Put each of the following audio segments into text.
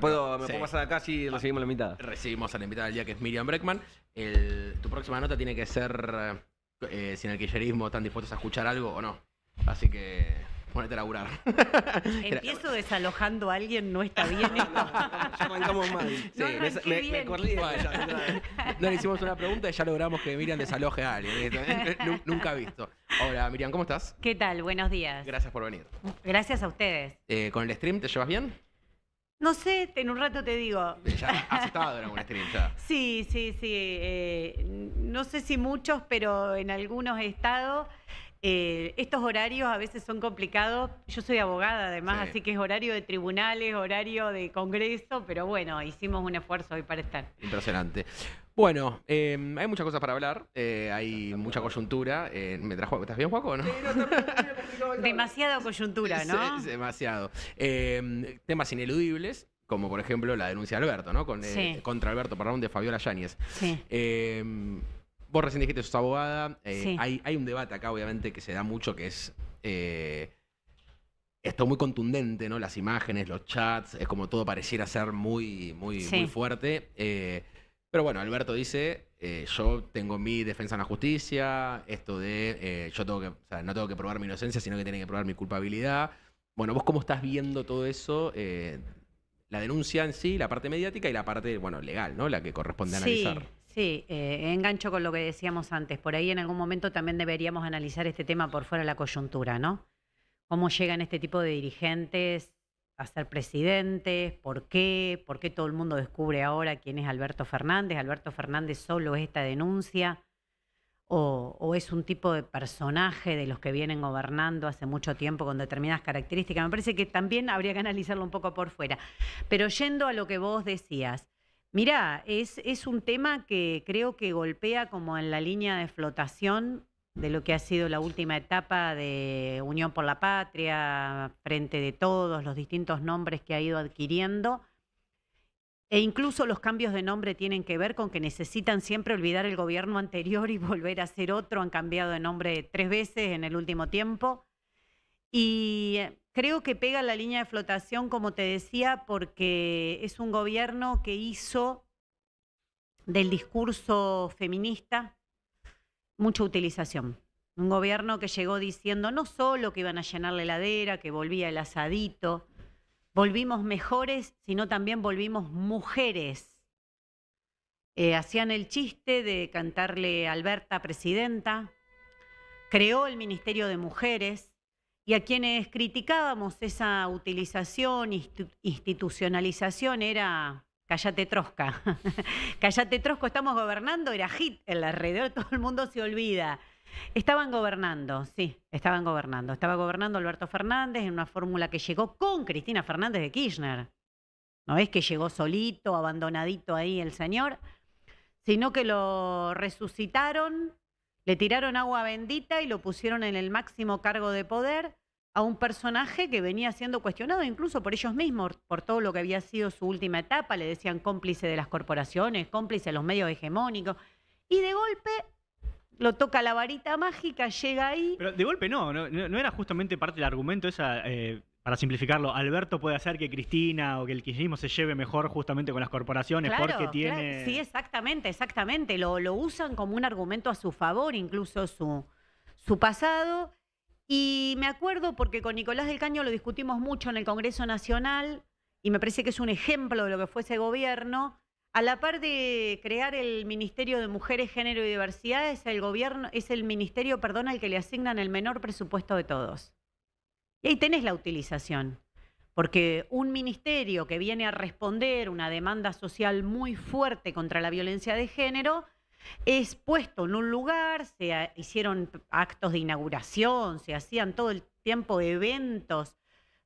Puedo, me Sí. puedo pasar acá si recibimos la invitada. Recibimos a la invitada del día que es Miriam Breckman. El- tu próxima nota tiene que ser eh, si en el kirchnerismo están dispuestos a escuchar algo o no. Así que ponete a laburar. Empiezo desalojando a alguien, no está bien esto. Ya arrancamos mal. Sí, No me, me, me bien. corrí de Bueno. ella. No le hicimos una pregunta y ya logramos que Miriam desaloje a alguien. Nunca visto. Hola Miriam, ¿cómo estás? ¿Qué tal? Buenos días. Gracias por venir. Gracias a ustedes. Eh, ¿Con el stream te llevas bien? No sé, en un rato te digo. Ya has estado en algún stream ya. Sí, sí, sí. eh, no sé si muchos, pero en algunos he estado. Eh, estos horarios a veces son complicados. Yo soy abogada además, Sí. así que es horario de tribunales, horario de congreso, pero bueno, hicimos un esfuerzo hoy para estar. Impresionante. Bueno, eh, hay muchas cosas para hablar, eh, hay mucha coyuntura. eh, ¿Me trajo, ¿Estás bien, Juaco, no? Demasiada coyuntura, ¿no? Sí, demasiado. Eh, temas ineludibles, como por ejemplo la denuncia de Alberto, ¿no? Con, eh, Sí. Contra Alberto Perdón de Fabiola Yáñez. Sí. Eh, vos recién dijiste que sos abogada. eh, Sí. hay, hay un debate acá, obviamente, que se da mucho, que es eh, esto muy contundente, ¿no? Las imágenes, los chats, es como todo pareciera ser muy, muy, Sí. muy fuerte. eh, pero bueno, Alberto dice, eh, yo tengo mi defensa en la justicia, esto de eh, yo tengo que, o sea, no tengo que probar mi inocencia, sino que tiene que probar mi culpabilidad. Bueno, vos cómo estás viendo todo eso, eh, la denuncia en sí, la parte mediática y la parte, bueno, legal, ¿no? La que corresponde Sí, analizar. sí, engancho con lo que decíamos antes. Por ahí en algún momento también deberíamos analizar este tema por fuera de la coyuntura, ¿no? Cómo llegan este tipo de dirigentes a ser presidentes, por qué, por qué todo el mundo descubre ahora quién es Alberto Fernández. Alberto Fernández solo es esta denuncia. O, es un tipo de personaje de los que vienen gobernando hace mucho tiempo con determinadas características. Me parece que también habría que analizarlo un poco por fuera. Pero yendo a lo que vos decías, Mirá, es un tema que creo que golpea como en la línea de flotación de lo que ha sido la última etapa de Unión por la Patria, Frente de Todos, los distintos nombres que ha ido adquiriendo. E incluso los cambios de nombre tienen que ver con que necesitan siempre olvidar el gobierno anterior y volver a ser otro. Han cambiado de nombre tres veces en el último tiempo. Y creo que pega la línea de flotación, como te decía, porque es un gobierno que hizo del discurso feminista mucha utilización. Un gobierno que llegó diciendo no solo que iban a llenar la heladera, que volvía el asadito, volvimos mejores, sino también volvimos mujeres. Eh, hacían el chiste de cantarle Alberta presidenta, creó el Ministerio de Mujeres, y a quienes criticábamos esa utilización, institu- institucionalización, era Callate Trosca. Callate Trosco, estamos gobernando, era hit en la red, todo el mundo se olvida. Estaban gobernando, sí, estaban gobernando. Estaba gobernando Alberto Fernández en una fórmula que llegó con Cristina Fernández de Kirchner. No es que llegó solito, abandonadito ahí el señor, sino que lo resucitaron le tiraron agua bendita y lo pusieron en el máximo cargo de poder a un personaje que venía siendo cuestionado incluso por ellos mismos, por todo lo que había sido su última etapa. Le decían cómplice de las corporaciones, cómplice de los medios hegemónicos. Y de golpe lo toca la varita mágica, llega ahí. Pero de golpe no, no, era justamente parte del argumento esa, eh, para simplificarlo, Alberto puede hacer que Cristina o que el kirchnerismo se lleve mejor justamente con las corporaciones porque claro. tiene... Sí, exactamente, exactamente. Lo, lo usan como un argumento a su favor, incluso su, su pasado. Y me acuerdo porque con Nicolás del Caño lo discutimos mucho en el Congreso Nacional y me parece que es un ejemplo de lo que fue ese gobierno. A la par de crear el Ministerio de Mujeres, Género y Diversidad, es el gobierno, es el ministerio, perdón, al que le asignan el menor presupuesto de todos. Y ahí tenés la utilización. Porque un ministerio que viene a responder una demanda social muy fuerte contra la violencia de género es puesto en un lugar, se hicieron actos de inauguración, se hacían todo el tiempo eventos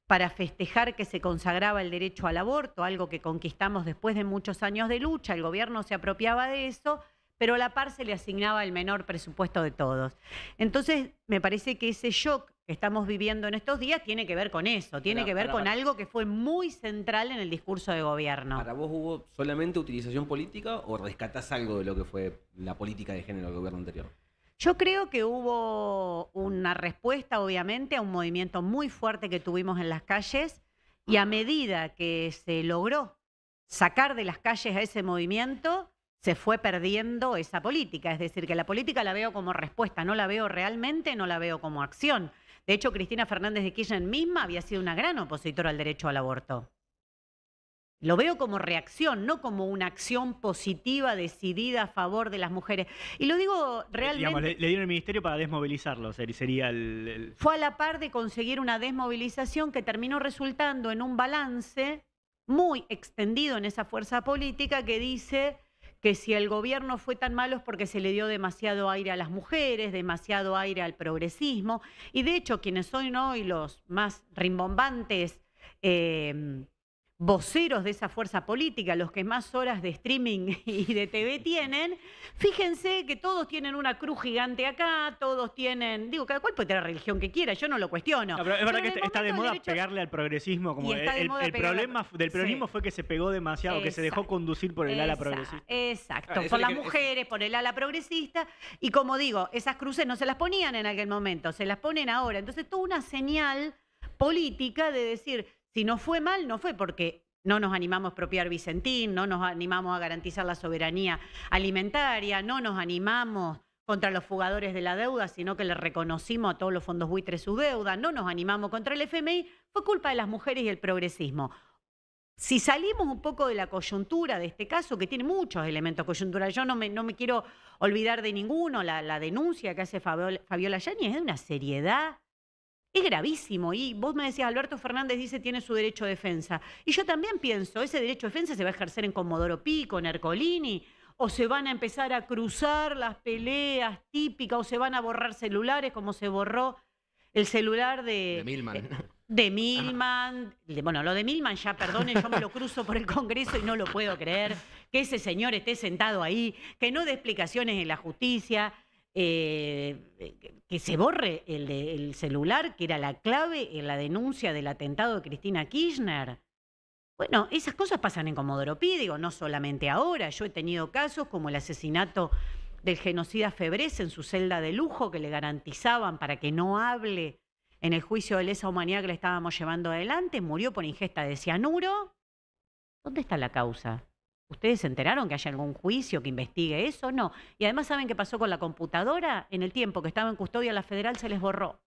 para festejar que se consagraba el derecho al aborto, algo que conquistamos después de muchos años de lucha, el gobierno se apropiaba de eso, pero a la par se le asignaba el menor presupuesto de todos. Entonces, me parece que ese shock que estamos viviendo en estos días tiene que ver con eso, tiene Para- que ver para- con para- algo que fue muy central en el discurso de gobierno. ¿Para vos hubo solamente utilización política o rescatás algo de lo que fue la política de género del gobierno anterior? Yo creo que hubo una respuesta, obviamente, a un movimiento muy fuerte que tuvimos en las calles y a medida que se logró sacar de las calles a ese movimiento, se fue perdiendo esa política. Es decir, que la política la veo como respuesta, no la veo realmente, no la veo como acción. De hecho, Cristina Fernández de Kirchner misma había sido una gran opositora al derecho al aborto. Lo veo como reacción, no como una acción positiva, decidida a favor de las mujeres. Y lo digo realmente... Digamos, le, le dieron el ministerio para desmovilizarlo, sería el... el- fue a la par de conseguir una desmovilización que terminó resultando en un balance muy extendido en esa fuerza política que dice que si el gobierno fue tan malo es porque se le dio demasiado aire a las mujeres, demasiado aire al progresismo, y de hecho quienes son hoy los más rimbombantes eh, voceros de esa fuerza política, los que más horas de streaming y de TV tienen, fíjense que todos tienen una cruz gigante acá, todos tienen, digo, cada cual puede tener la religión que quiera, yo no lo cuestiono. No, pero es verdad Pero que está, de moda derecho- pegarle al progresismo. Como el, problema pro- del peronismo Sí. fue que se pegó demasiado, que se dejó conducir por el ala progresista. Exacto, Ah, por las que- mujeres, por el ala progresista. Y como digo, esas cruces no se las ponían en aquel momento, se las ponen ahora. Entonces, toda una señal política de decir, si no fue mal, no fue porque no nos animamos a expropiar Vicentín, no nos animamos a garantizar la soberanía alimentaria, no nos animamos contra los fugadores de la deuda, sino que le reconocimos a todos los fondos buitres su deuda, no nos animamos contra el FMI, fue culpa de las mujeres y el progresismo. Si salimos un poco de la coyuntura de este caso, que tiene muchos elementos coyunturales, yo no me, quiero olvidar de ninguno, la, denuncia que hace Fabiola, Fabiola Yáñez es de una seriedad, es gravísimo. Y vos me decías, Alberto Fernández dice tiene su derecho de defensa. Y yo también pienso, ese derecho de defensa se va a ejercer en Comodoro Pi, con Ercolini, o se van a empezar a cruzar las peleas típicas, o se van a borrar celulares como se borró el celular de, De Milman. de Milman, de- bueno, lo de Milman ya, perdonen, yo me lo cruzo por el Congreso y no lo puedo creer, que ese señor esté sentado ahí, que no dé explicaciones en la justicia, eh, que se borre el, celular, que era la clave en la denuncia del atentado de Cristina Kirchner. Bueno, esas cosas pasan en Comodoro Pi, digo, no solamente ahora, yo he tenido casos como el asesinato del genocida Febrés en su celda de lujo que le garantizaban para que no hable en el juicio de lesa humanidad que le estábamos llevando adelante, murió por ingesta de cianuro. ¿Dónde está la causa? ¿Ustedes se enteraron que haya algún juicio que investigue eso? No. Y además, ¿saben qué pasó con la computadora? En el tiempo que estaba en custodia la federal se les borró.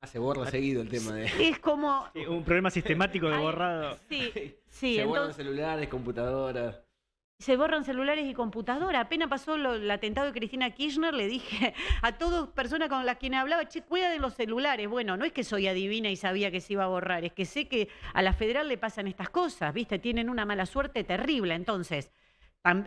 Ah, se borra seguido el tema de. Es como... Sí, un problema sistemático de borrado. Sí, sí. se borran entonces, celulares, computadoras. Se borran celulares y computadoras. Apenas pasó el atentado de Cristina Kirchner, le dije a todas personas con las quienes hablaba, che, cuida de los celulares. Bueno, no es que soy adivina y sabía que se iba a borrar, es que sé que a la federal le pasan estas cosas, ¿viste? Tienen una mala suerte terrible. Entonces,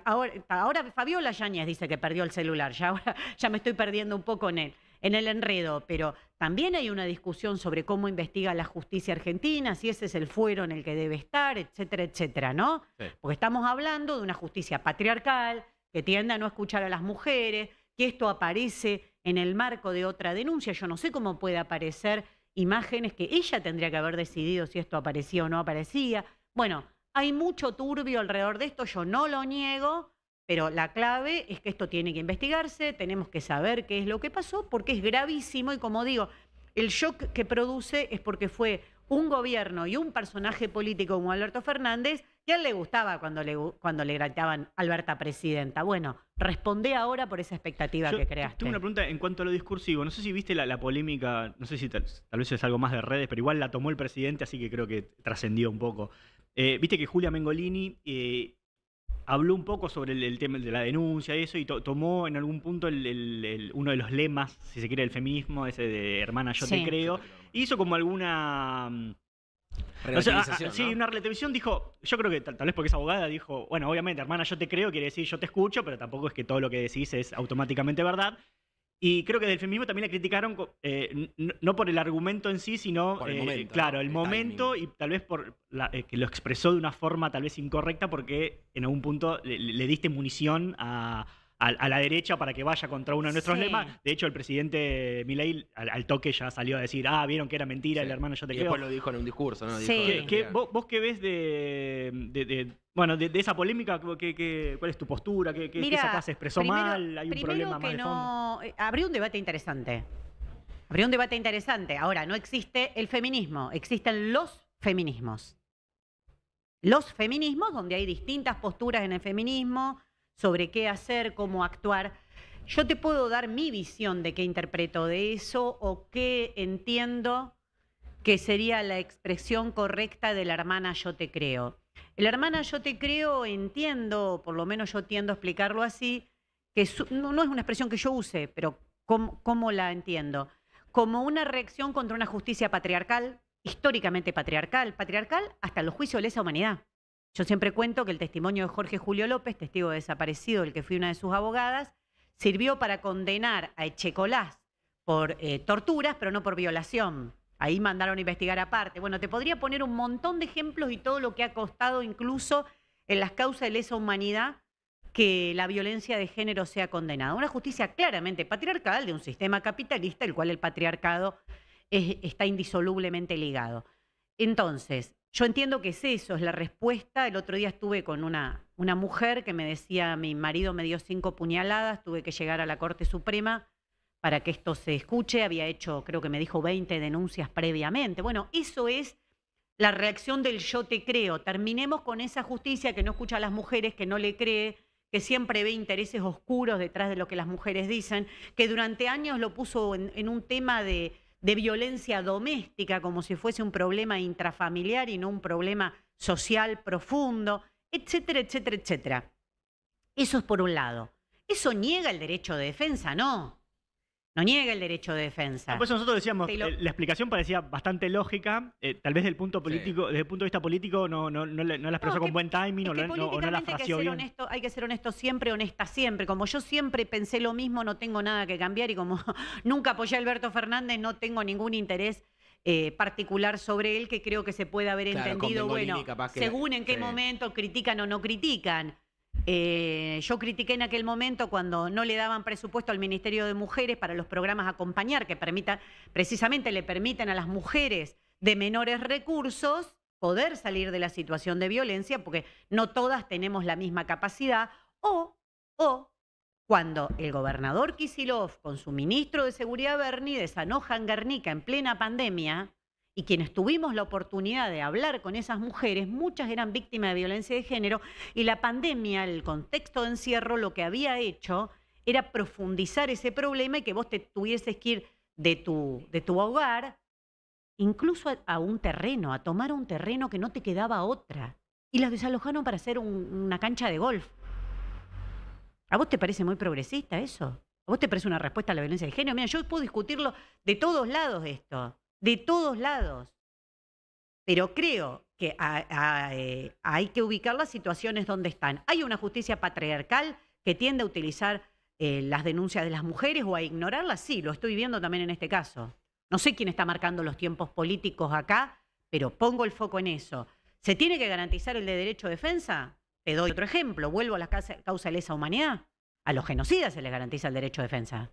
ahora, ahora Fabiola Yáñez dice que perdió el celular, ya, ahora, ya me estoy perdiendo un poco en el, en el enredo, pero también hay una discusión sobre cómo investiga la justicia argentina, si ese es el fuero en el que debe estar, etcétera, etcétera, ¿no? Sí. Porque estamos hablando de una justicia patriarcal que tiende a no escuchar a las mujeres, que esto aparece en el marco de otra denuncia. Yo no sé cómo puede aparecer imágenes que ella tendría que haber decidido si esto aparecía o no aparecía. Bueno, hay mucho turbio alrededor de esto, yo no lo niego, pero la clave es que esto tiene que investigarse, tenemos que saber qué es lo que pasó, porque es gravísimo y como digo, el shock que produce es porque fue un gobierno y un personaje político como Alberto Fernández que a él le gustaba cuando le, cuando le gritaban Alberta Presidenta. Bueno, responde ahora por esa expectativa Yo que creaste. Tengo una pregunta en cuanto a lo discursivo. No sé si viste la, la polémica, no sé si tal, tal vez es algo más de redes, pero igual la tomó el presidente, así que creo que trascendió un poco. Eh, viste que Julia Mengolini eh, habló un poco sobre el, el tema de la denuncia y eso, y to- tomó en algún punto el- el- el- uno de los lemas, si se quiere, del feminismo, ese de hermana, yo Sí. te creo. Hizo como alguna. mm, o sea, ah, Relativización, sí, ¿no? una televisión dijo, yo creo que tal, tal vez porque es abogada, dijo, bueno, obviamente, hermana, yo te creo, quiere decir yo te escucho, pero tampoco es que todo lo que decís es automáticamente verdad. Y creo que del feminismo también la criticaron, eh, no por el argumento en sí, sino, Por el eh, momento, claro, el, El momento timing. y tal vez por la- eh, que lo expresó de una forma tal vez incorrecta porque en algún punto le, le diste munición a, a- a la derecha para que vaya contra uno de nuestros Sí. lemas. De hecho, el presidente Milei al, al toque ya salió a decir, ah, vieron que era mentira, Sí. el hermano yo te y creo. después lo dijo en un discurso, ¿no? Sí. Dijo, ¿Qué- eh, qué- vos, vos qué ves de, de- de- bueno, de, de esa polémica? ¿Qué- qué- cuál es tu postura? ¿Qué, qué, Mira? ¿Se expresó primero- mal? ¿Hay un problema que más de fondo? no, eh, Habría un debate interesante. Habría un debate interesante. Ahora, no existe el feminismo, existen los feminismos. los feminismos, donde hay distintas posturas en el feminismo sobre qué hacer, cómo actuar. Yo te puedo dar mi visión de qué interpreto de eso o qué entiendo que sería la expresión correcta de la hermana yo te creo. La hermana yo te creo, entiendo, por lo menos yo tiendo a explicarlo así, que no, es una expresión que yo use, pero ¿cómo, la entiendo? Como una reacción contra una justicia patriarcal, históricamente patriarcal, patriarcal hasta los juicios de lesa humanidad. Yo siempre cuento que el testimonio de Jorge Julio López, testigo desaparecido, el que fui una de sus abogadas, sirvió para condenar a Echecolás por eh, torturas, pero no por violación. Ahí mandaron a investigar aparte. Bueno, te podría poner un montón de ejemplos y todo lo que ha costado incluso en las causas de lesa humanidad que la violencia de género sea condenada. Una justicia claramente patriarcal de un sistema capitalista, el cual el patriarcado está indisolublemente ligado. Entonces, yo entiendo que es eso, es la respuesta. El otro día estuve con una, una mujer que me decía, mi marido me dio cinco puñaladas, tuve que llegar a la Corte Suprema para que esto se escuche. Había hecho, creo que me dijo 20 denuncias previamente. Bueno, eso es la reacción del yo te creo. Terminemos con esa justicia que no escucha a las mujeres, que no le cree, que siempre ve intereses oscuros detrás de lo que las mujeres dicen, que durante años lo puso en, un tema de, de violencia doméstica como si fuese un problema intrafamiliar y no un problema social profundo, etcétera, etcétera, etcétera. Eso es por un lado. ¿Eso niega el derecho de defensa? No no niega el derecho de defensa. Por eso nosotros decíamos, eh, la explicación parecía bastante lógica, eh, tal vez desde el punto político, desde el punto de vista político no, no, no, la expresó con buen timing o, no, la fraseó bien. Honesto, hay que ser honesto siempre, honesta siempre. Como yo siempre pensé lo mismo, no tengo nada que cambiar y como nunca apoyé a Alberto Fernández, no tengo ningún interés eh, particular sobre él que creo que se puede haber entendido, bueno, según en qué momento critican o no critican. Eh, yo critiqué en aquel momento cuando no le daban presupuesto al Ministerio de Mujeres para los programas acompañar, que permita, precisamente le permiten a las mujeres de menores recursos poder salir de la situación de violencia, porque no todas tenemos la misma capacidad, o, o cuando el gobernador Kisilov con su ministro de Seguridad Berni desanojan Guernica en plena pandemia, y quienes tuvimos la oportunidad de hablar con esas mujeres, muchas eran víctimas de violencia de género y la pandemia, el contexto de encierro, lo que había hecho era profundizar ese problema y que vos te tuvieses que ir de tu, de tu hogar incluso a, un terreno, a tomar un terreno que no te quedaba otra. Y las desalojaron para hacer una cancha de golf. ¿A vos te parece muy progresista eso? ¿A vos te parece una respuesta a la violencia de género? Mira, yo puedo discutirlo de todos lados esto de todos lados. Pero creo que eh, hay que ubicar las situaciones donde están. Hay una justicia patriarcal que tiende a utilizar eh, las denuncias de las mujeres o a ignorarlas. Sí, lo estoy viendo también en este caso. No sé quién está marcando los tiempos políticos acá, pero pongo el foco en eso. ¿Se tiene que garantizar el de derecho a defensa? Te doy otro ejemplo. Vuelvo a la causa de lesa humanidad. A los genocidas se les garantiza el derecho a defensa.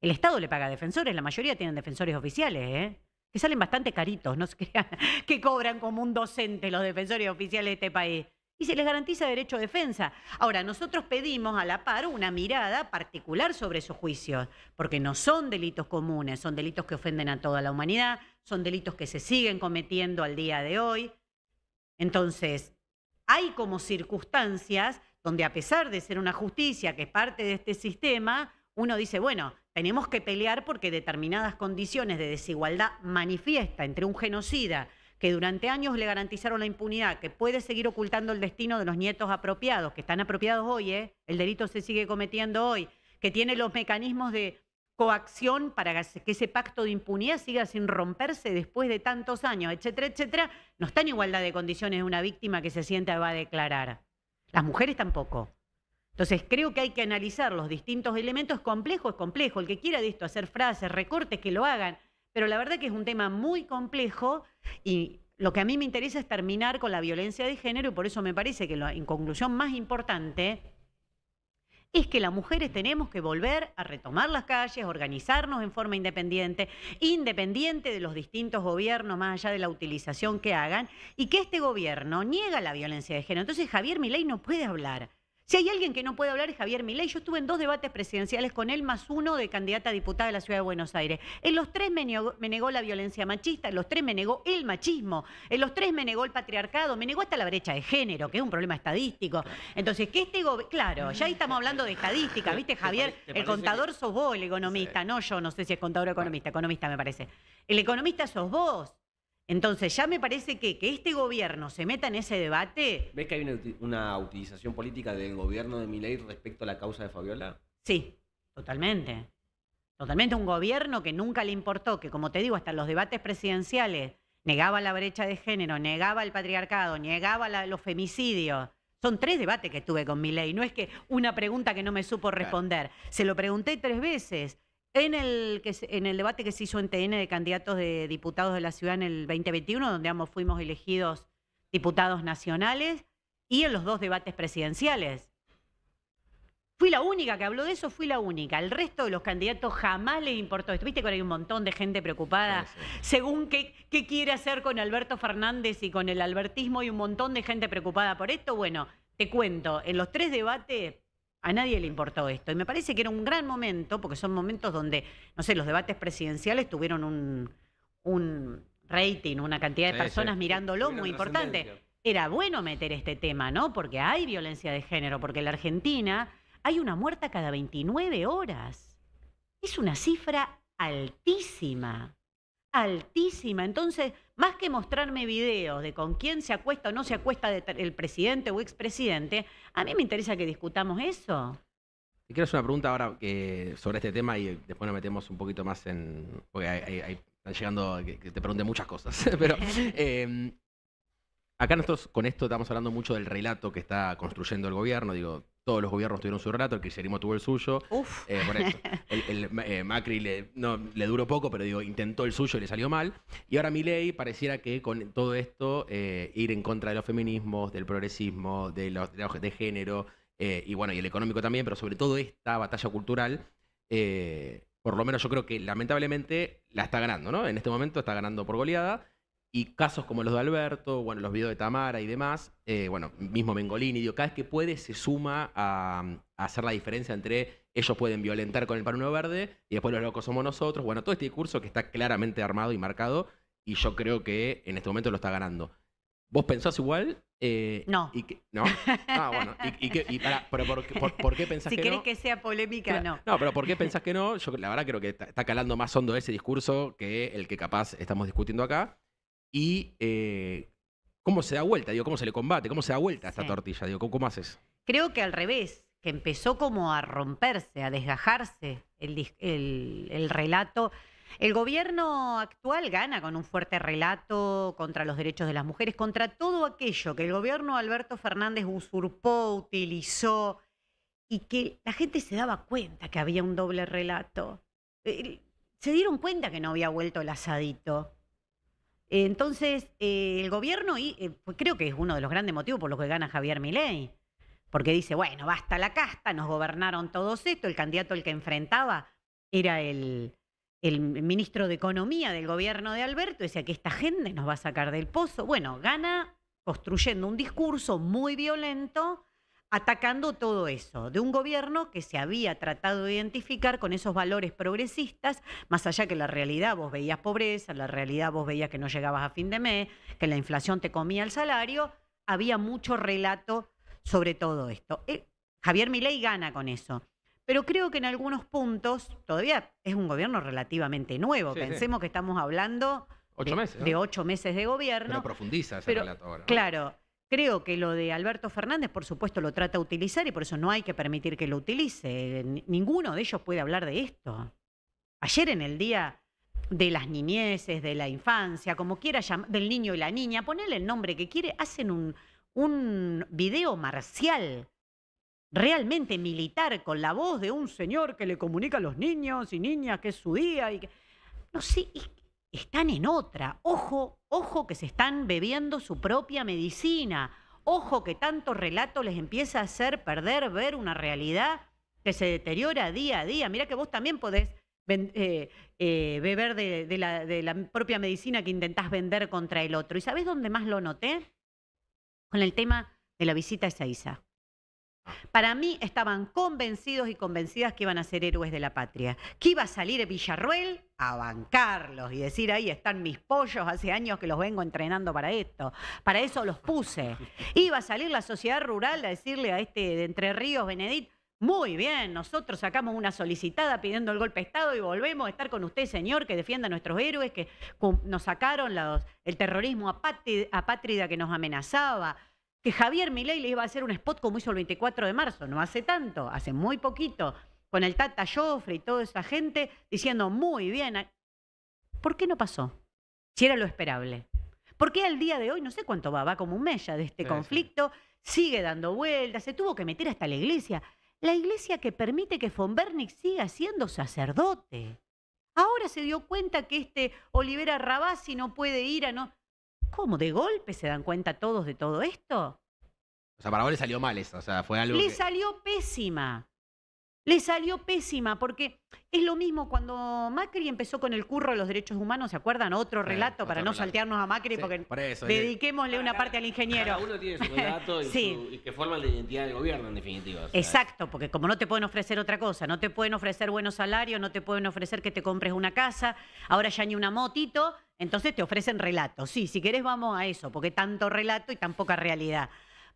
El Estado le paga a defensores, la mayoría tienen defensores oficiales, ¿eh? Que salen bastante caritos, no se crean que cobran como un docente los defensores oficiales de este país. Y se les garantiza derecho a defensa. Ahora, nosotros pedimos a la par una mirada particular sobre esos juicios, porque no son delitos comunes, son delitos que ofenden a toda la humanidad, son delitos que se siguen cometiendo al día de hoy. Entonces, hay como circunstancias donde a pesar de ser una justicia que es parte de este sistema, uno dice, bueno, tenemos que pelear porque determinadas condiciones de desigualdad manifiesta entre un genocida que durante años le garantizaron la impunidad, que puede seguir ocultando el destino de los nietos apropiados, que están apropiados hoy, ¿eh? el delito se sigue cometiendo hoy, que tiene los mecanismos de coacción para que ese pacto de impunidad siga sin romperse después de tantos años, etcétera, etcétera, no está en igualdad de condiciones de una víctima que se siente va a declarar. Las mujeres tampoco. Entonces, creo que hay que analizar los distintos elementos. Complejo, es complejo. El que quiera de esto hacer frases, recortes, que lo hagan. Pero la verdad que es un tema muy complejo y lo que a mí me interesa es terminar con la violencia de género y por eso me parece que la en conclusión más importante es que las mujeres tenemos que volver a retomar las calles, organizarnos en forma independiente, independiente de los distintos gobiernos, más allá de la utilización que hagan, y que este gobierno niega la violencia de género. Entonces Javier Milei no puede hablar Si hay alguien que no puede hablar es Javier Milei. Yo estuve en dos debates presidenciales con él, más uno de candidata a diputada de la Ciudad de Buenos Aires. En los tres me negó, me negó la violencia machista, en los tres me negó el machismo, en los tres me negó el patriarcado, me negó hasta la brecha de género, que es un problema estadístico. Entonces, que este gobierno, claro, ya ahí estamos hablando de estadística, ¿viste, Javier? ¿Te El contador sos vos, el economista, no yo, no sé si es contador o economista, economista me parece. El economista sos vos. Entonces, ya me parece que que este gobierno se meta en ese debate, ¿Ves que hay una, uti- una utilización política del gobierno de Milei respecto a la causa de Fabiola? Sí, totalmente. Totalmente un gobierno que nunca le importó, que como te digo, hasta en los debates presidenciales negaba la brecha de género, negaba el patriarcado, negaba la- los femicidios. Son tres debates que tuve con mi ley. No es que una pregunta que no me supo responder. Se lo pregunté tres veces. En el, que se- en el debate que se hizo en TN de candidatos de diputados de la ciudad en el 2021, donde ambos fuimos elegidos diputados nacionales, y en los dos debates presidenciales. Fui la única que habló de eso, fui la única. El resto de los candidatos jamás les importó esto. Viste que ahora hay un montón de gente preocupada Sí, sí. según qué, qué quiere hacer con Alberto Fernández y con el albertismo y un montón de gente preocupada por esto. Bueno, te cuento, en los tres debates a nadie le importó esto. Y me parece que era un gran momento, porque son momentos donde, no sé, los debates presidenciales tuvieron un, un rating, una cantidad de personas sí. mirándolo muy importante era bueno meter este tema, ¿no? Porque hay violencia de género, porque en la Argentina hay una muerta cada 29 horas. Es una cifra altísima, altísima. Entonces, más que mostrarme videos de con quién se acuesta o no se acuesta el presidente o expresidente, a mí me interesa que discutamos eso. Te quiero hacer una pregunta ahora que, sobre este tema y después nos metemos un poquito más en. Porque hay- hay- hay- están llegando que, que te pregunten muchas cosas. Pero eh, acá nosotros con esto estamos hablando mucho del relato que está construyendo el gobierno. Digo, todos los gobiernos tuvieron su relato, el kirchnerismo tuvo el suyo. Uf. Eh, por eso. El, el, eh, Macri le, no, le duró poco, pero digo, intentó el suyo y le salió mal. Y ahora Milei pareciera que con todo esto eh, ir en contra de los feminismos, del progresismo, de los de, género, eh, y bueno, y el económico también, pero sobre todo esta batalla cultural, eh, por lo menos yo creo que lamentablemente la está ganando, ¿no? En este momento está ganando por goleada. Y casos como los de Alberto, bueno, los videos de Tamara y demás, eh, bueno, mismo Mengolini, digo, cada vez que puede se suma a, a hacer la diferencia entre ellos pueden violentar con el panuno verde y después los locos somos nosotros. Bueno, todo este discurso que está claramente armado y marcado y yo creo que en este momento lo está ganando. ¿Vos pensás igual? Eh, No. Y que, ¿No? Ah, bueno. ¿Y, y pará, pero por, qué- por- por qué pensás Si que querés no? que sea polémica, no. No, pero ¿por qué pensás que no? Yo la verdad creo que está, está calando más hondo ese discurso que el que capaz estamos discutiendo acá. Y eh, cómo se da vuelta, digo, cómo se le combate, cómo se da vuelta a esta Sí. tortilla, digo, ¿cómo, cómo haces? Creo que al revés, que empezó como a romperse, a desgajarse el, el- el relato. El gobierno actual gana con un fuerte relato contra los derechos de las mujeres, contra todo aquello que el gobierno Alberto Fernández usurpó, utilizó, y que la gente se daba cuenta que había un doble relato. Se dieron cuenta que no había vuelto el asadito. Entonces, eh, el gobierno, y eh, pues creo que es uno de los grandes motivos por los que gana Javier Milei, porque dice, bueno, basta la casta, nos gobernaron todos esto, el candidato al que enfrentaba era el, el ministro de Economía del gobierno de Alberto, decía que esta gente nos va a sacar del pozo. Bueno, gana construyendo un discurso muy violento, atacando todo eso, de un gobierno que se había tratado de identificar con esos valores progresistas, más allá que la realidad vos veías pobreza, la realidad vos veías que no llegabas a fin de mes, que la inflación te comía el salario, había mucho relato sobre todo esto. Eh, Javier Milei gana con eso. Pero creo que en algunos puntos todavía es un gobierno relativamente nuevo. Sí, sí. Pensemos que estamos hablando Ocho de, meses. ¿no? de ocho meses de gobierno. Pero profundiza ese pero, relato ahora. ¿no? Claro, creo que lo de Alberto Fernández, por supuesto, lo trata de utilizar y por eso no hay que permitir que lo utilice. Ni- Ninguno de ellos puede hablar de esto. Ayer en el día de las niñeces, de la infancia, como quiera llamar, del niño y la niña, ponerle el nombre que quiere, hacen un, video marcial, realmente militar, con la voz de un señor que le comunica a los niños y niñas que es su día. Y que, no sé, están en otra. Ojo, ojo que se están bebiendo su propia medicina. Ojo que tanto relato les empieza a hacer perder, ver una realidad que se deteriora día a día. Mira que vos también podés eh, eh, beber de, de la, de la propia medicina que intentás vender contra el otro. ¿Y sabés dónde más lo noté? Con el tema de la visita a Ezeiza. Para mí estaban convencidos y convencidas que iban a ser héroes de la patria. Que iba a salir Villarruel a bancarlos y decir, ahí están mis pollos, hace años que los vengo entrenando para esto. Para eso los puse. Iba a salir la sociedad rural a decirle a este de Entre Ríos, Benedit, muy bien, nosotros sacamos una solicitada pidiendo el golpe de Estado y volvemos a estar con usted, señor, que defienda a nuestros héroes, que nos sacaron los- el terrorismo apátrida que nos amenazaba. Que Javier Milei le iba a hacer un spot como hizo el 24 de marzo, no hace tanto, hace muy poquito, con el Tata Joffre y toda esa gente diciendo muy bien. ¿Por qué no pasó? Si era lo esperable. ¿Por qué al día de hoy, no sé cuánto va, va como un mes ya de este Sí, sí. conflicto, sigue dando vueltas, se tuvo que meter hasta la iglesia? La iglesia que permite que von Bernick siga siendo sacerdote. Ahora se dio cuenta que este Olivera Rabasi no puede ir a no. ¿Cómo? ¿De golpe se dan cuenta todos de todo esto? O sea, para vos le salió mal eso. O sea, fue algo. Le que- salió pésima. Le salió pésima porque es lo mismo cuando Macri empezó con el curro de los derechos humanos, ¿se acuerdan? Otro Sí, relato para otro no relato. saltearnos a Macri Sí, porque por eso. dediquémosle una parte al ingeniero. Cada uno tiene su relato y, Sí. su- y que forman la identidad del gobierno, en definitiva. o sea, Exacto, porque como no te pueden ofrecer otra cosa, no te pueden ofrecer buenos salarios, no te pueden ofrecer que te compres una casa, ahora ya ni una motito, entonces te ofrecen relatos. Sí, si querés vamos a eso, porque tanto relato y tan poca realidad.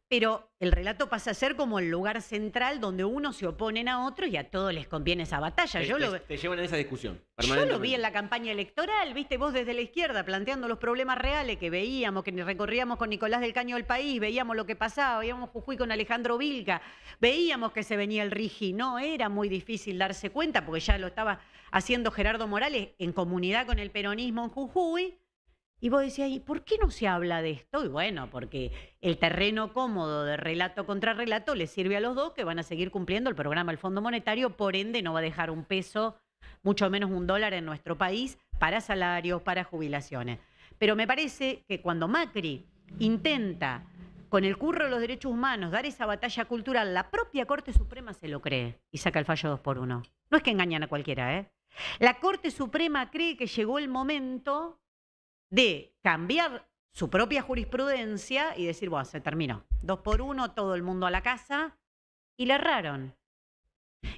Pero el relato pasa a ser como el lugar central donde unos se oponen a otros y a todos les conviene esa batalla. te, Yo te- lo, te llevan a esa discusión. yo lo vi en la campaña electoral, viste vos desde la izquierda planteando los problemas reales que veíamos, que recorríamos con Nicolás del Caño del País, veíamos lo que pasaba, veíamos Jujuy con Alejandro Vilca, veíamos que se venía el Rigi. No era muy difícil darse cuenta porque ya lo estaba haciendo Gerardo Morales en comunidad con el peronismo en Jujuy. Y vos decías, ¿y por qué no se habla de esto? Y bueno, porque el terreno cómodo de relato contra relato le sirve a los dos que van a seguir cumpliendo el programa del Fondo Monetario, por ende no va a dejar un peso, mucho menos un dólar en nuestro país para salarios, para jubilaciones. Pero me parece que cuando Macri intenta, con el curro de los derechos humanos, dar esa batalla cultural, la propia Corte Suprema se lo cree y saca el fallo dos por uno. No es que engañan a cualquiera, ¿eh? La Corte Suprema cree que llegó el momento de cambiar su propia jurisprudencia y decir, bueno, se terminó. Dos por uno, todo el mundo a la casa. Y le erraron.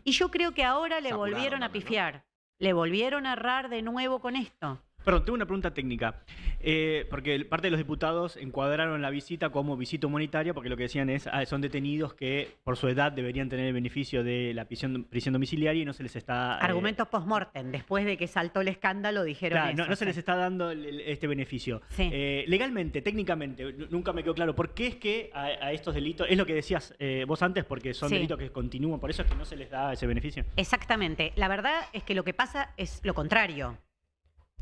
Y yo creo que ahora le volvieron a pifiar. Le volvieron a errar de nuevo con esto. Perdón, tengo una pregunta técnica. Eh, porque parte de los diputados encuadraron la visita como visita humanitaria, porque lo que decían es, ah, son detenidos que por su edad deberían tener el beneficio de la prisión, prisión domiciliaria y no se les está... eh, Argumentos post-mortem. Después de que saltó el escándalo, dijeron claro, eso. no, no se les está dando el- este beneficio. Sí. Eh, legalmente, técnicamente, nunca me quedó claro, ¿por qué es que a, a estos delitos, es lo que decías eh, vos antes, porque son Sí. delitos que continúan, por eso es que no se les da ese beneficio? Exactamente. La verdad es que lo que pasa es lo contrario.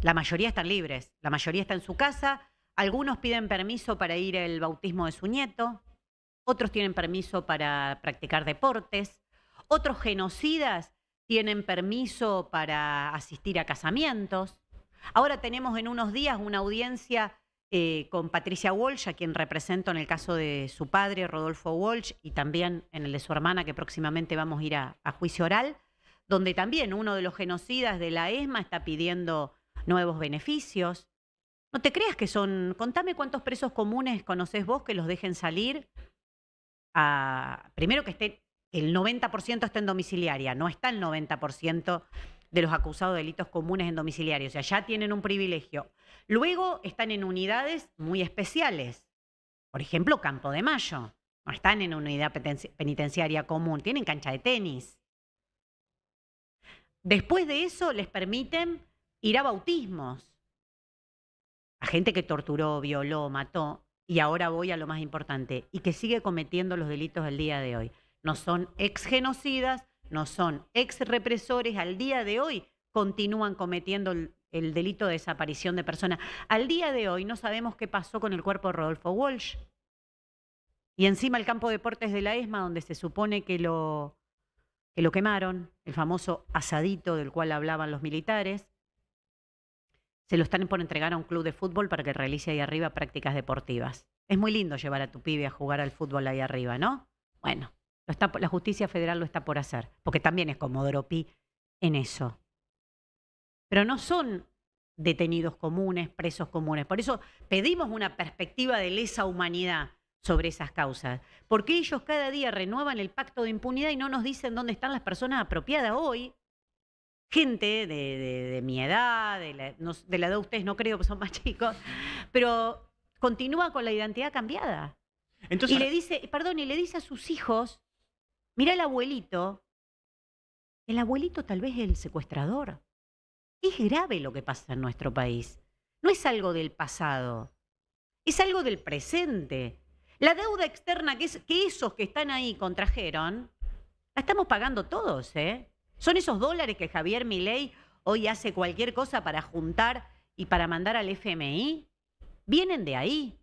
La mayoría están libres, la mayoría está en su casa, algunos piden permiso para ir al bautismo de su nieto, otros tienen permiso para practicar deportes, otros genocidas tienen permiso para asistir a casamientos. Ahora tenemos en unos días una audiencia eh, con Patricia Walsh, a quien represento en el caso de su padre, Rodolfo Walsh, y también en el de su hermana, que próximamente vamos a ir a, a juicio oral, donde también uno de los genocidas de la ESMA está pidiendo nuevos beneficios. No te creas que son. Contame cuántos presos comunes conocés vos que los dejen salir. a- primero que esté. El 90% está en domiciliaria, no está el 90% de los acusados de delitos comunes en domiciliaria. O sea, ya tienen un privilegio. Luego están en unidades muy especiales. Por ejemplo, Campo de Mayo. No están en una unidad penitenci- penitenciaria común, tienen cancha de tenis. Después de eso les permiten ir a bautismos. A gente que torturó, violó, mató. Y ahora voy a lo más importante, y que sigue cometiendo los delitos del día de hoy. No son ex genocidas, no son ex represores, al día de hoy continúan cometiendo el, el delito de desaparición de personas. Al día de hoy no sabemos qué pasó con el cuerpo de Rodolfo Walsh. Y encima el campo de deportes de la ESMA, donde se supone que lo, que lo quemaron, el famoso asadito del cual hablaban los militares, se lo están por entregar a un club de fútbol para que realice ahí arriba prácticas deportivas. Es muy lindo llevar a tu pibe a jugar al fútbol ahí arriba, ¿no? Bueno, lo está, la justicia federal lo está por hacer, porque también es Comodoro Pi en eso. Pero no son detenidos comunes, presos comunes. Por eso pedimos una perspectiva de lesa humanidad. sobre esas causas. Porque ellos cada día renuevan el pacto de impunidad y no nos dicen dónde están las personas apropiadas hoy. Gente de, de- de mi edad, de la, no- de la edad de ustedes no creo que son más chicos, pero continúa con la identidad cambiada. Entonces, y le dice, perdón, y le dice a sus hijos, mira el abuelito, el abuelito tal vez es el secuestrador. Es grave lo que pasa en nuestro país. No es algo del pasado, es algo del presente. La deuda externa que, es- que esos que están ahí contrajeron, la estamos pagando todos, ¿eh? Son esos dólares que Javier Milei hoy hace cualquier cosa para juntar y para mandar al FMI. Vienen de ahí.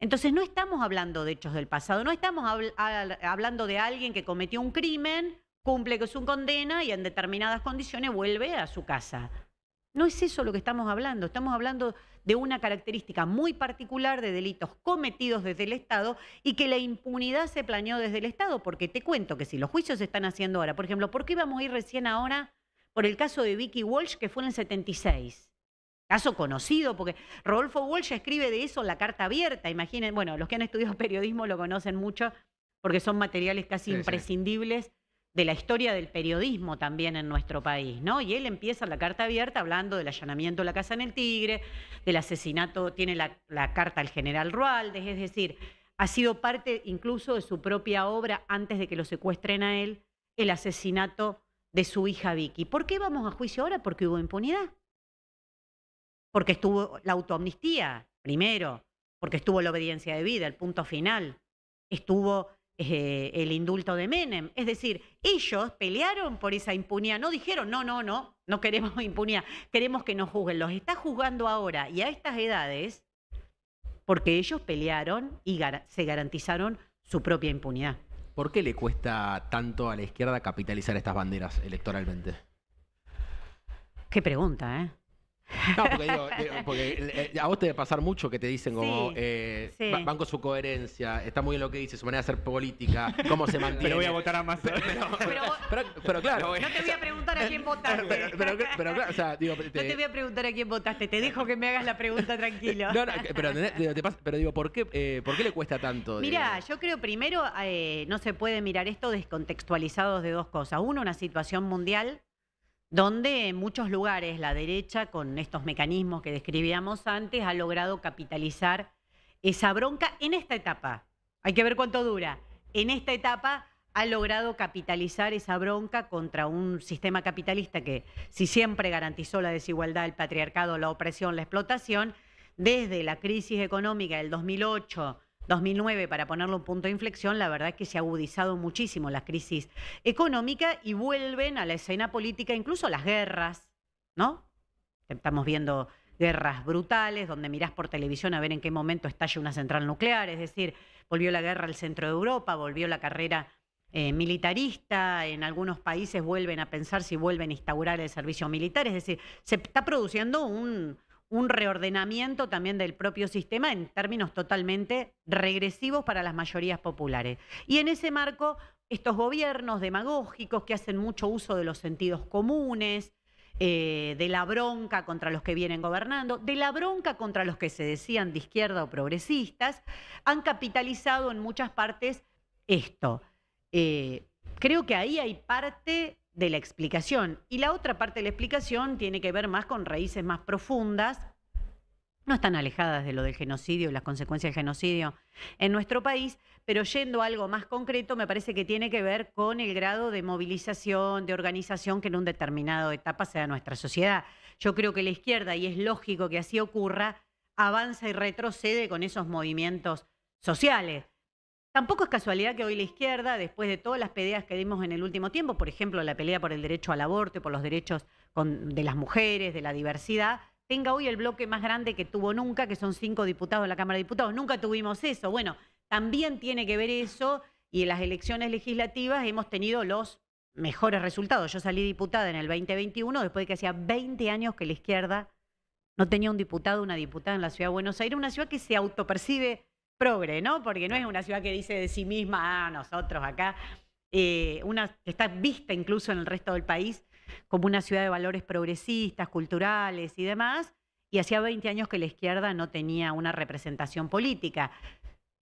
Entonces no estamos hablando de hechos del pasado, no estamos hablando de alguien que cometió un crimen, cumple con su condena y en determinadas condiciones vuelve a su casa. No es eso lo que estamos hablando, estamos hablando de una característica muy particular de delitos cometidos desde el Estado y que la impunidad se planeó desde el Estado, porque te cuento que si los juicios se están haciendo ahora, por ejemplo, ¿por qué íbamos a ir recién ahora por el caso de Vicky Walsh que fue en el 76? Caso conocido, porque Rodolfo Walsh escribe de eso en la carta abierta. Imaginen, bueno, los que han estudiado periodismo lo conocen mucho porque son materiales casi Sí, sí. De la historia del periodismo también en nuestro país, ¿no? Y él empieza la carta abierta hablando del allanamiento de la casa en el Tigre, del asesinato, tiene la, la carta al general Rualdes, es decir, ha sido parte incluso de su propia obra antes de que lo secuestren a él, el asesinato de su hija Vicky. ¿Por qué vamos a juicio ahora? Porque hubo impunidad porque estuvo la autoamnistía, primero, porque estuvo la obediencia de vida, el punto final, estuvo eh, el indulto de Menem. Es decir, ellos pelearon por esa impunidad, no dijeron, no, no, no, no queremos impunidad, queremos que nos juzguen. Los está juzgando ahora y a estas edades porque ellos pelearon y gar- se garantizaron su propia impunidad. ¿Por qué le cuesta tanto a la izquierda capitalizar estas banderas electoralmente? Qué pregunta, ¿eh? No, porque digo, digo, porque eh, a vos te debe pasar mucho que te dicen como Sí, eh, sí. ba- banco su coherencia, está muy bien lo que dice, su manera de hacer política, cómo se mantiene. pero voy a votar a Massa. Pero, Pero vos- pero- pero claro. No te voy a preguntar a quién votaste. Pero, pero- pero claro, o sea, digo, No te voy a preguntar a quién votaste, te dejo que me hagas la pregunta tranquilo. No, no, pero, te pasa- pero digo, ¿por qué, eh, ¿por qué le cuesta tanto? Mira, yo creo primero eh, no se puede mirar esto descontextualizados de dos cosas. Uno, una situación mundial donde en muchos lugares la derecha, con estos mecanismos que describíamos antes, ha logrado capitalizar esa bronca en esta etapa. Hay que ver cuánto dura. En esta etapa ha logrado capitalizar esa bronca contra un sistema capitalista que, si siempre garantizó la desigualdad, el patriarcado, la opresión, la explotación, desde la crisis económica del 2008, 2009, para ponerlo un punto de inflexión, la verdad es que se ha agudizado muchísimo la crisis económica y vuelven a la escena política incluso las guerras, ¿no? Estamos viendo guerras brutales, donde mirás por televisión a ver en qué momento estalla una central nuclear, es decir, volvió la guerra al centro de Europa, volvió la carrera eh, militarista, en algunos países vuelven a pensar si vuelven a instaurar el servicio militar, es decir, se está produciendo un, un reordenamiento también del propio sistema en términos totalmente regresivos para las mayorías populares. Y en ese marco, estos gobiernos demagógicos que hacen mucho uso de los sentidos comunes, eh, de la bronca contra los que vienen gobernando, de la bronca contra los que se decían de izquierda o progresistas, han capitalizado en muchas partes esto. Eh, creo que ahí hay parte de la explicación. Y la otra parte de la explicación tiene que ver más con raíces más profundas, no están alejadas de lo del genocidio y las consecuencias del genocidio en nuestro país, pero yendo a algo más concreto, me parece que tiene que ver con el grado de movilización, de organización que en un determinado etapa sea nuestra sociedad. Yo creo que la izquierda, y es lógico que así ocurra, avanza y retrocede con esos movimientos sociales. Tampoco es casualidad que hoy la izquierda, después de todas las peleas que dimos en el último tiempo, por ejemplo, la pelea por el derecho al aborto por los derechos de las mujeres, de la diversidad, tenga hoy el bloque más grande que tuvo nunca, que son cinco diputados en la Cámara de Diputados. Nunca tuvimos eso. Bueno, también tiene que ver eso y en las elecciones legislativas hemos tenido los mejores resultados. Yo salí diputada en el 2021 después de que hacía 20 años que la izquierda no tenía un diputado una diputada en la ciudad de Buenos Aires, una ciudad que se autopercibe progre, ¿no? Porque no es una ciudad que dice de sí misma, ah, nosotros acá, eh, una que está vista incluso en el resto del país como una ciudad de valores progresistas, culturales y demás, y hacía 20 años que la izquierda no tenía una representación política.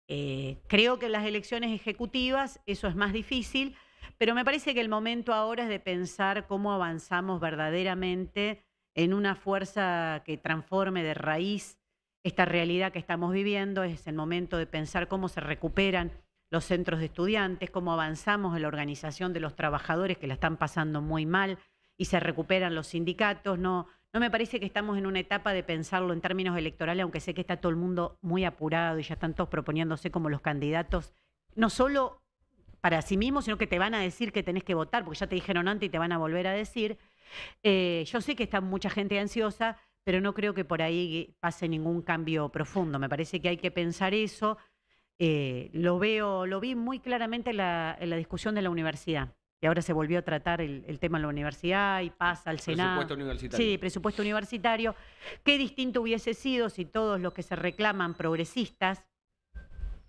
Eh, creo que en las elecciones ejecutivas eso es más difícil, pero me parece que el momento ahora es de pensar cómo avanzamos verdaderamente en una fuerza que transforme de raíz esta realidad que estamos viviendo. Es el momento de pensar cómo se recuperan los centros de estudiantes, cómo avanzamos en la organización de los trabajadores que la están pasando muy mal y se recuperan los sindicatos. No, no me parece que estamos en una etapa de pensarlo en términos electorales, aunque sé que está todo el mundo muy apurado y ya están todos proponiéndose como los candidatos, no solo para sí mismos, sino que te van a decir que tenés que votar, porque ya te dijeron antes y te van a volver a decir. Eh, yo sé que está mucha gente ansiosa, pero no creo que por ahí pase ningún cambio profundo. Me parece que hay que pensar eso. Eh, lo veo, lo vi muy claramente en la, en la discusión de la universidad. Y ahora se volvió a tratar el, el tema en la universidad y pasa al Senado. Presupuesto universitario. Sí, presupuesto universitario. Qué distinto hubiese sido si todos los que se reclaman progresistas,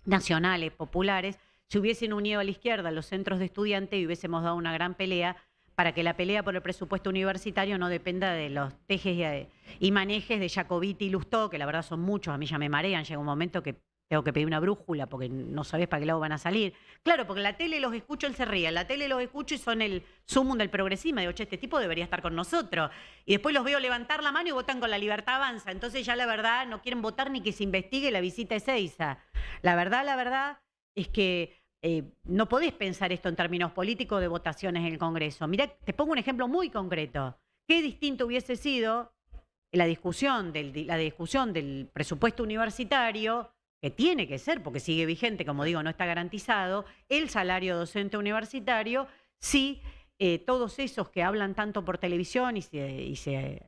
nacionales, populares, se hubiesen unido a la izquierda, a los centros de estudiantes y hubiésemos dado una gran pelea para que la pelea por el presupuesto universitario no dependa de los tejes y, manejes de Jacobiti y Lustó, que la verdad son muchos, a mí ya me marean, llega un momento que tengo que pedir una brújula porque no sabes para qué lado van a salir. Claro, porque la tele los escucho, él se en la tele los escucho y son el sumum del progresismo. Digo, che, este tipo debería estar con nosotros. Y después los veo levantar la mano y votan con la libertad avanza. Entonces ya la verdad no quieren votar ni que se investigue la visita a Ezeiza. La verdad, la verdad es que eh, no podés pensar esto en términos políticos de votaciones en el Congreso. Mirá, te pongo un ejemplo muy concreto. Qué distinto hubiese sido la discusión del, la discusión del presupuesto universitario que tiene que ser, porque sigue vigente, como digo, no está garantizado, el salario docente universitario, si eh, todos esos que hablan tanto por televisión y se, y se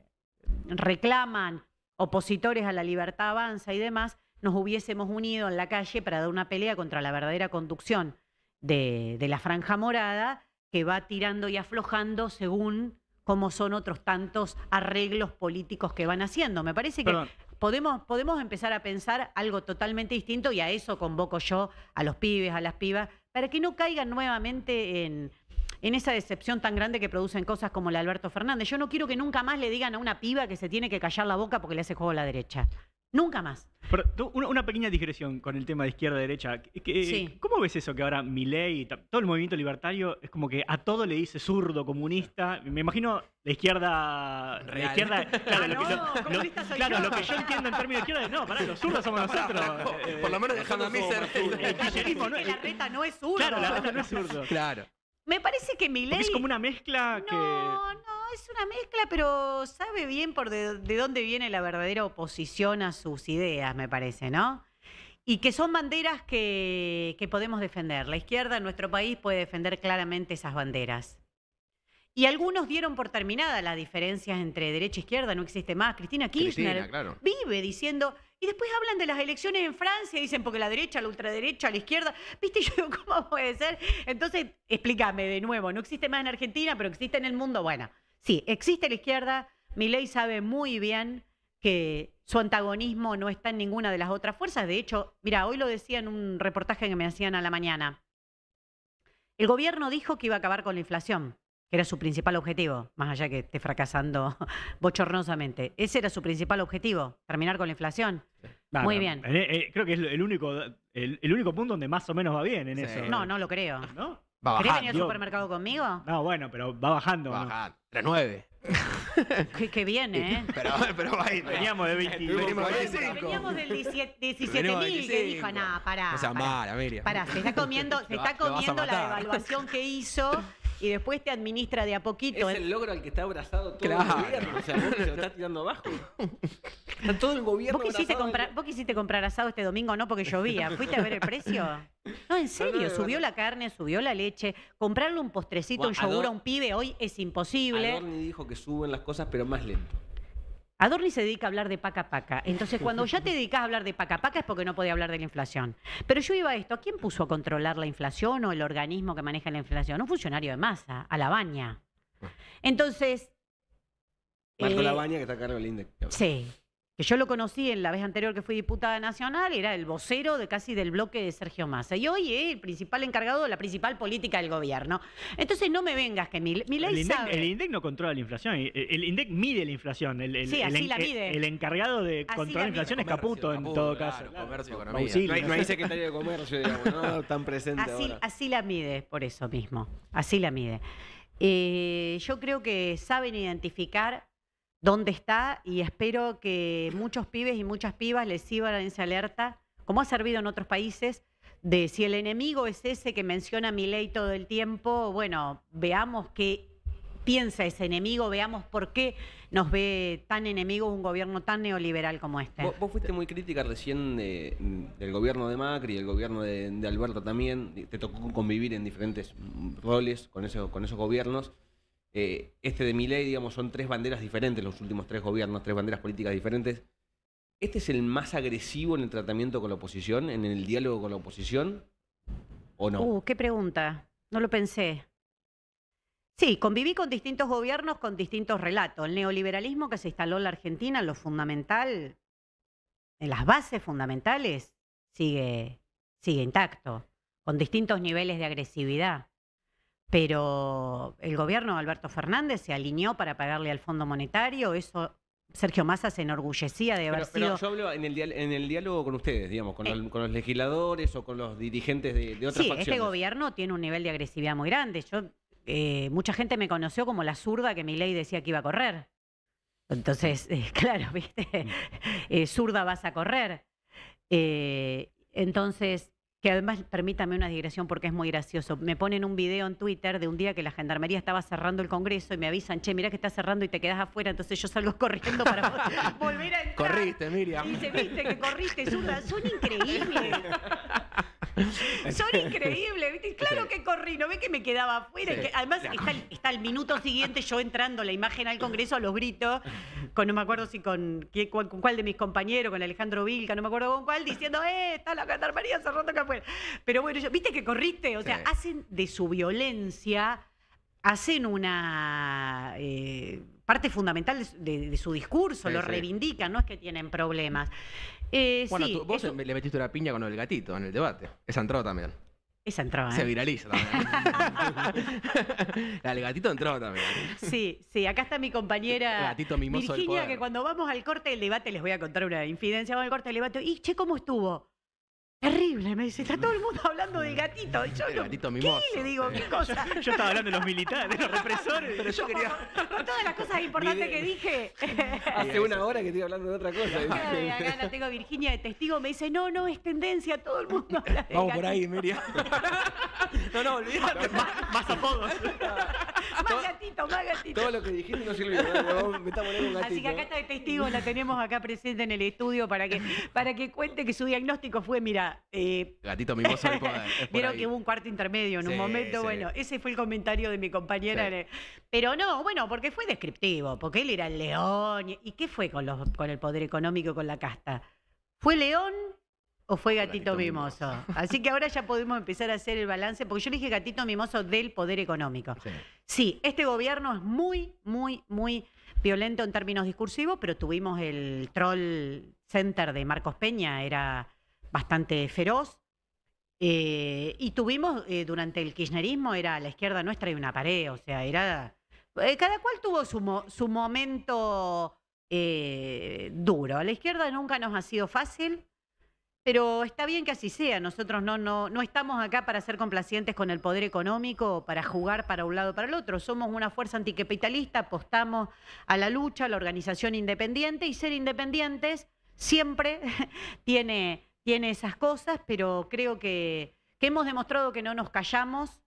reclaman opositores a la libertad avanza y demás, nos hubiésemos unido en la calle para dar una pelea contra la verdadera conducción de, de la franja morada que va tirando y aflojando según cómo son otros tantos arreglos políticos que van haciendo. Me parece que Perdón. podemos, podemos empezar a pensar algo totalmente distinto y a eso convoco yo a los pibes, a las pibas, para que no caigan nuevamente en, en esa decepción tan grande que producen cosas como la Alberto Fernández. Yo no quiero que nunca más le digan a una piba que se tiene que callar la boca porque le hace juego a la derecha. Nunca más. Pero, tú, una, una pequeña digresión con el tema de izquierda-derecha. Sí. ¿Cómo ves eso que ahora Milei y todo el movimiento libertario es como que a todo le dice zurdo, comunista? Me imagino la izquierda... La Real. izquierda claro, Ah, lo, que, no, lo- claro, yo. lo que yo entiendo en términos de izquierda es no, pará, los zurdos somos nosotros. eh, Por lo menos dejando a mí ser. el kirchnerismo no que es... la reta no es zurdo. Claro, la reta no es zurdo. Claro. Me parece que mi Porque es como una mezcla que... No, no, es una mezcla, pero sabe bien por de, de dónde viene la verdadera oposición a sus ideas, me parece, ¿no? Y que son banderas que, que podemos defender. La izquierda en nuestro país puede defender claramente esas banderas. Y algunos dieron por terminada las diferencias entre derecha e izquierda, no existe más. Cristina Kirchner Cristina, claro. vive diciendo, y después hablan de las elecciones en Francia, dicen porque la derecha, la ultraderecha, la izquierda, viste, yo digo, ¿cómo puede ser? Entonces, explícame de nuevo, no existe más en Argentina, pero existe en el mundo. Bueno, sí, existe la izquierda, Milei sabe muy bien que su antagonismo no está en ninguna de las otras fuerzas. De hecho, mira, hoy lo decía en un reportaje que me hacían a la mañana. El gobierno dijo que iba a acabar con la inflación, que era su principal objetivo, más allá que esté fracasando bochornosamente. Ese era su principal objetivo, terminar con la inflación. Muy bien. eh, eh, creo que es el único, el, el único punto donde más o menos va bien en Sí. eso. No, no lo creo. ¿No? Va ¿Querés venir bajando. al supermercado conmigo? No, bueno, pero va bajando. Va bajando. 3-9. Qué, qué bien, ¿eh? Pero, pero va a ir. Veníamos de 20. Venimos de Veníamos 25. veníamos del 17 Venimos 17.000 del que 25. dijo, nada, pará. No seas pará. mala, Amelia. Pará, se está comiendo, se está comiendo la evaluación que hizo y después te administra de a poquito. Es el logro al que está abrazado todo Claro. el gobierno. O sea, vos se lo está tirando abajo. Está todo el gobierno ¿Vos quisiste, comprar, ¿Vos quisiste comprar asado este domingo no porque llovía? ¿Fuiste a ver el precio? No, en serio, subió la carne, subió la leche. Comprarle un postrecito, un yogur a un pibe hoy es imposible. Adorni dijo que suben las cosas, pero más lento. Adorni se dedica a hablar de paca paca. Entonces, cuando ya te dedicas a hablar de paca paca es porque no podía hablar de la inflación. Pero yo iba a esto, ¿a quién puso a controlar la inflación o el organismo que maneja la inflación? Un funcionario de masa, a la baña. Entonces... Marco eh, Labaña, que está a cargo del INDEC. Sí. Que yo lo conocí en la vez anterior que fui diputada nacional, era el vocero de casi del bloque de Sergio Massa. Y hoy es el principal encargado de la principal política del gobierno. Entonces no me vengas que mi, mi ley El INDEC, sabe. el INDEC no controla la inflación. El, el INDEC mide la inflación. El, el- Sí, así el- la el- mide. el encargado de Así controlar la la inflación es. Caputo, en todo claro, caso. comercio, Claro, economía. Auxilio, No hay, no hay sé. secretario de comercio, digamos, no tan presente Así, ahora. así la mide, por eso mismo. Así la mide. Eh, yo creo que saben identificar dónde está y espero que muchos pibes y muchas pibas les sirvan esa alerta, como ha servido en otros países, de si el enemigo es ese que menciona mi ley todo el tiempo, bueno, veamos qué piensa ese enemigo, veamos por qué nos ve tan enemigo un gobierno tan neoliberal como este. Vos, fuiste muy crítica recién de- del gobierno de Macri, del gobierno de, de Alberto también. Te tocó convivir en diferentes roles con, esos con esos gobiernos. Eh, este de Milei, digamos, son tres banderas diferentes, los últimos tres gobiernos, tres banderas políticas diferentes. ¿Este es el más agresivo en el tratamiento con la oposición, en el diálogo con la oposición? ¿O no? Uh, qué pregunta. No lo pensé. Sí, conviví con distintos gobiernos con distintos relatos. El neoliberalismo que se instaló en la Argentina, lo fundamental, en las bases fundamentales, sigue, sigue intacto, con distintos niveles de agresividad. Pero el gobierno de Alberto Fernández se alineó para pagarle al Fondo Monetario, eso Sergio Massa se enorgullecía de haber Pero, pero sido... yo hablo en el, en el diálogo con ustedes, digamos, con, Eh. los, con los legisladores o con los dirigentes de, de otras Sí, facciones. este gobierno tiene un nivel de agresividad muy grande. Yo, eh, mucha gente me conoció como la zurda que mi ley decía que iba a correr. Entonces, eh, claro, viste, Eh, zurda vas a correr. Eh, entonces, que además, permítame una digresión porque es muy gracioso. Me ponen un video en Twitter de un día que la gendarmería estaba cerrando el Congreso y me avisan, che, mirá que está cerrando y te quedás afuera. Entonces yo salgo corriendo para vo- volver a entrar. Corriste, Miriam. Y dice, viste que corriste, zurda, son increíbles. Son increíbles, ¿viste? Claro que corrí, no ve que me quedaba afuera. Sí. que además está está el minuto siguiente yo entrando la imagen al Congreso a los gritos, con no me acuerdo si con, cuál, con cuál de mis compañeros, con Alejandro Vilca, no me acuerdo con cuál, diciendo, eh, está la gendarmería cerrando acá afuera. Pero bueno, yo, ¿viste que corriste? O sea, Sí. hacen de su violencia, hacen una eh, parte fundamental de, su- de- de su discurso, Sí, lo sí. reivindican, no es que tienen problemas. Eh, Bueno, sí, tú- vos eso- le metiste una piña con el gatito en el debate. Esa entró también. esa Se ¿eh? viraliza también. La del gatito entró también. Sí, sí, acá está mi compañera Gatito mimoso del Virginia, que cuando vamos al corte del debate, les voy a contar una infidencia, vamos al corte del debate, y che, ¿cómo estuvo? Terrible, me dice, está todo el mundo hablando del gatito. Y yo El no, gatito ¿qué? Le digo. ¿qué cosa? Yo estaba hablando de los militares, de los represores. Pero yo quería. Con todas las cosas importantes que dije. Hace una hora que estoy hablando de otra cosa. Ay, Acá la tengo Virginia de testigo, me dice, no, no, es tendencia, todo el mundo habla del Vamos por ahí, Miriam. No, no, olvídate. Más apodos. Más gatito, más gatito. Todo lo que dijiste no sirvió. ¿no? Me está poniendo un gatito. Así que acá está de testigo, la tenemos acá presente en el estudio para que, para que cuente que su diagnóstico fue, mira, eh, Gatito mimoso vieron que hubo un cuarto intermedio en un momento, sí. bueno, ese fue el comentario de mi compañera. Sí. Pero no, bueno, porque fue descriptivo, porque él era el león. ¿Y qué fue con, los, con el poder económico, con la casta? ¿Fue león o fue gatito, Gatito mimoso? mimoso. Así que ahora ya podemos empezar a hacer el balance, porque yo le dije gatito mimoso del poder económico. Sí, este gobierno es muy, muy, muy violento en términos discursivos, pero tuvimos el troll center de Marcos Peña, era bastante feroz. Eh, y tuvimos eh, durante el kirchnerismo, era la izquierda nuestra y una pared, o sea, era... eh, cada cual tuvo su, su momento duro. A la izquierda nunca nos ha sido fácil, pero está bien que así sea. Nosotros no, no, no estamos acá para ser complacientes con el poder económico, para jugar para un lado o para el otro. Somos una fuerza anticapitalista, apostamos a la lucha, a la organización independiente y ser independientes siempre tiene, tiene esas cosas, pero creo que, que hemos demostrado que no nos callamos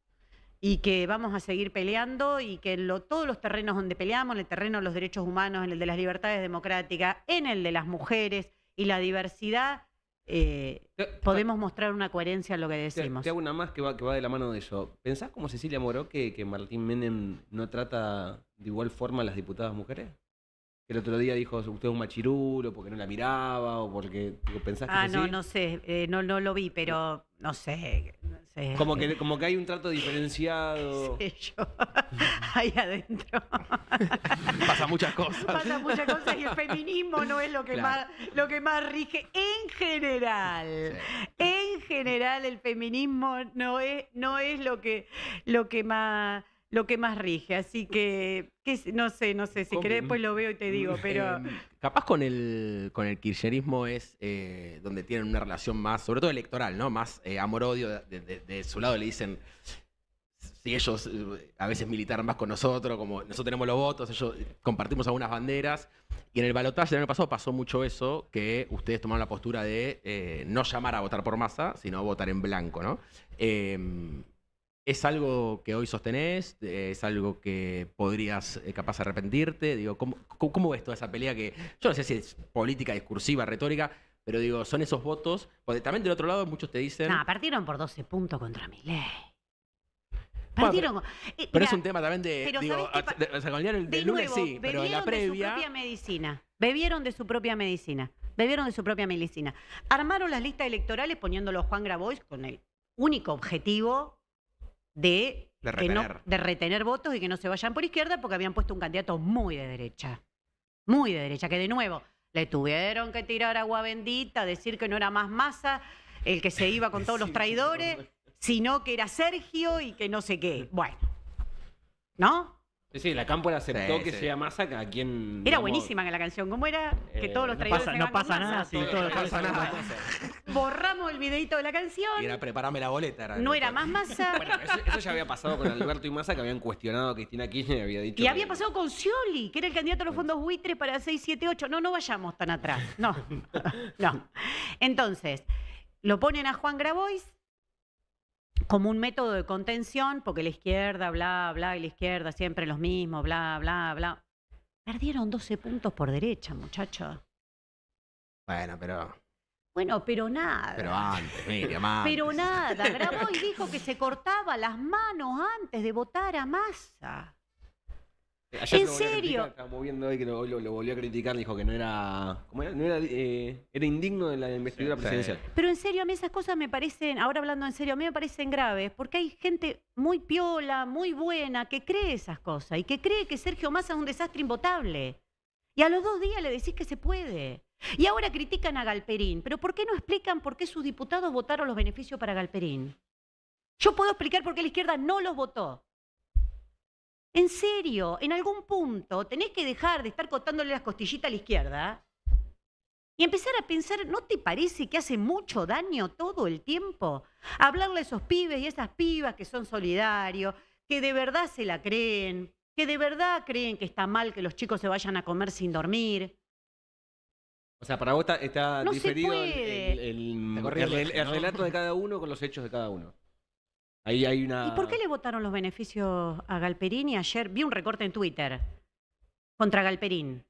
y que vamos a seguir peleando y que en lo- todos los terrenos donde peleamos, en el terreno de los derechos humanos, en el de las libertades democráticas, en el de las mujeres y la diversidad, eh, Te- podemos mostrar una coherencia en lo que Te, decimos. te hago una más que va, que va de la mano de eso. ¿Pensás como Cecilia Moró que, que Martín Menem no trata de igual forma a las diputadas mujeres? Que el otro día dijo, usted es un machirulo porque no la miraba o porque digo, pensás que Ah, es no, así? no sé, eh, no, no lo vi, pero no sé. Como que, como que hay un trato diferenciado. Sí, yo. Ahí adentro. Pasa muchas cosas. Pasa muchas cosas y el feminismo no es lo que, Claro. más, lo que más rige en general. En general el feminismo no es, no es lo que, lo que más lo que más rige. Así que, no sé, no sé, si ¿Cómo? querés después lo veo y te digo, pero Eh, capaz con el, con el kirchnerismo es eh, donde tienen una relación más, sobre todo electoral, ¿no? Más eh, amor-odio. De, de- de su lado le dicen, si ellos eh, a veces militaran más con nosotros, como nosotros tenemos los votos, ellos compartimos algunas banderas. Y en el balotaje del año pasado pasó mucho eso, que ustedes tomaron la postura de no llamar a votar por masa, sino votar en blanco, ¿no? Eh, ¿Es algo que hoy sostenés? ¿Es algo que podrías eh, capaz arrepentirte? Digo, ¿cómo, cómo, ves toda esa pelea que yo no sé si es política, discursiva, retórica, pero digo, son esos votos? Porque también del otro lado muchos te dicen... no, partieron por 12 puntos contra mi ley. Bueno, Partieron. eh, pero es mirá, un tema también de... pero digo, ¿sabés qué pa- de- o sea, con el diario De del lunes nuevo, sí, pero en la bebieron de su previa... propia medicina. Bebieron de su propia medicina. Bebieron de su propia medicina. Armaron las listas electorales poniéndolo a Juan Grabois con el único objetivo de, no- de retener votos y que no se vayan por izquierda porque habían puesto un candidato muy de derecha. Muy de derecha, que de nuevo le tuvieron que tirar agua bendita, decir que no era más masa el que se iba con todos los traidores, sino que era Sergio y que no sé qué. Bueno, ¿no? Sí, sí, la Cámpora aceptó Sí, que sí. sea masa a quien. Era buenísima que la canción. ¿Cómo era? Que Eh, todos los no traidores pasa- se no hagan con pasa nada, sí, todo- todo- todo- pasa nada. Borramos el videito de la canción. Y era preparame la boleta. era No era más masa. Bueno, eso, eso ya había pasado con Alberto y Massa, que habían cuestionado a Cristina Kirchner y había dicho. Y que- había pasado con Scioli, que era el candidato a los fondos buitres para 6, 7, 8. No, no vayamos tan atrás. No. no. Entonces, lo ponen a Juan Grabois como un método de contención, porque la izquierda, bla, bla, y la izquierda siempre los mismos, bla, bla, bla. Perdieron 12 puntos por derecha, muchachos. Bueno, pero, Bueno, pero nada. pero antes, Miriam, antes. Pero nada, Grabois dijo que se cortaba las manos antes de votar a Massa. Ayer ¿En lo volvió a serio? criticar, Estábamos viendo hoy que lo, lo- lo volvió a criticar, dijo que no era. ¿Cómo era? No era, eh, era indigno de la investidura Sí. presidencial. Pero en serio, a mí esas cosas me parecen, ahora hablando en serio, a mí me parecen graves, porque hay gente muy piola, muy buena, que cree esas cosas y que cree que Sergio Massa es un desastre invotable. Y a los dos días le decís que se puede. Y ahora critican a Galperín, pero ¿por qué no explican por qué sus diputados votaron los beneficios para Galperín? Yo puedo explicar por qué la izquierda no los votó. En serio, en algún punto tenés que dejar de estar cortándole las costillitas a la izquierda y empezar a pensar, ¿no te parece que hace mucho daño todo el tiempo? Hablarle a esos pibes y esas pibas que son solidarios, que de verdad se la creen, que de verdad creen que está mal que los chicos se vayan a comer sin dormir. O sea, para vos está, está No se diferido el- relato de cada uno con los hechos de cada uno. Ahí hay una. ¿Y por qué le votaron los beneficios a Galperín? Y ayer vi un recorte en Twitter contra Galperín.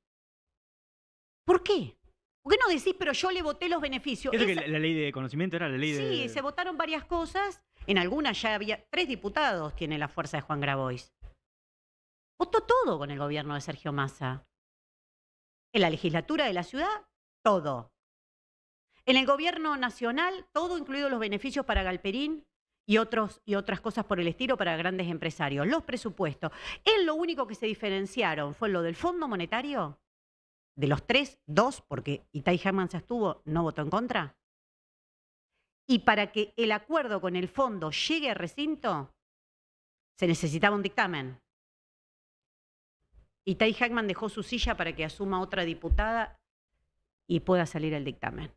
¿Por qué? ¿Por qué no decís, pero yo le voté los beneficios? Que la, la ley de conocimiento era la ley de. Sí, se votaron varias cosas. En algunas ya había tres diputados, tiene la fuerza de Juan Grabois. Votó todo con el gobierno de Sergio Massa. En la legislatura de la ciudad, todo. En el gobierno nacional, todo, incluido los beneficios para Galperín y, otros, y otras cosas por el estilo para grandes empresarios. Los presupuestos. En lo único que se diferenciaron fue lo del Fondo Monetario. De los tres, dos, porque Itai Herman se estuvo, no votó en contra. Y para que el acuerdo con el fondo llegue al recinto, se necesitaba un dictamen. Y Tai Hackman dejó su silla para que asuma otra diputada y pueda salir el dictamen.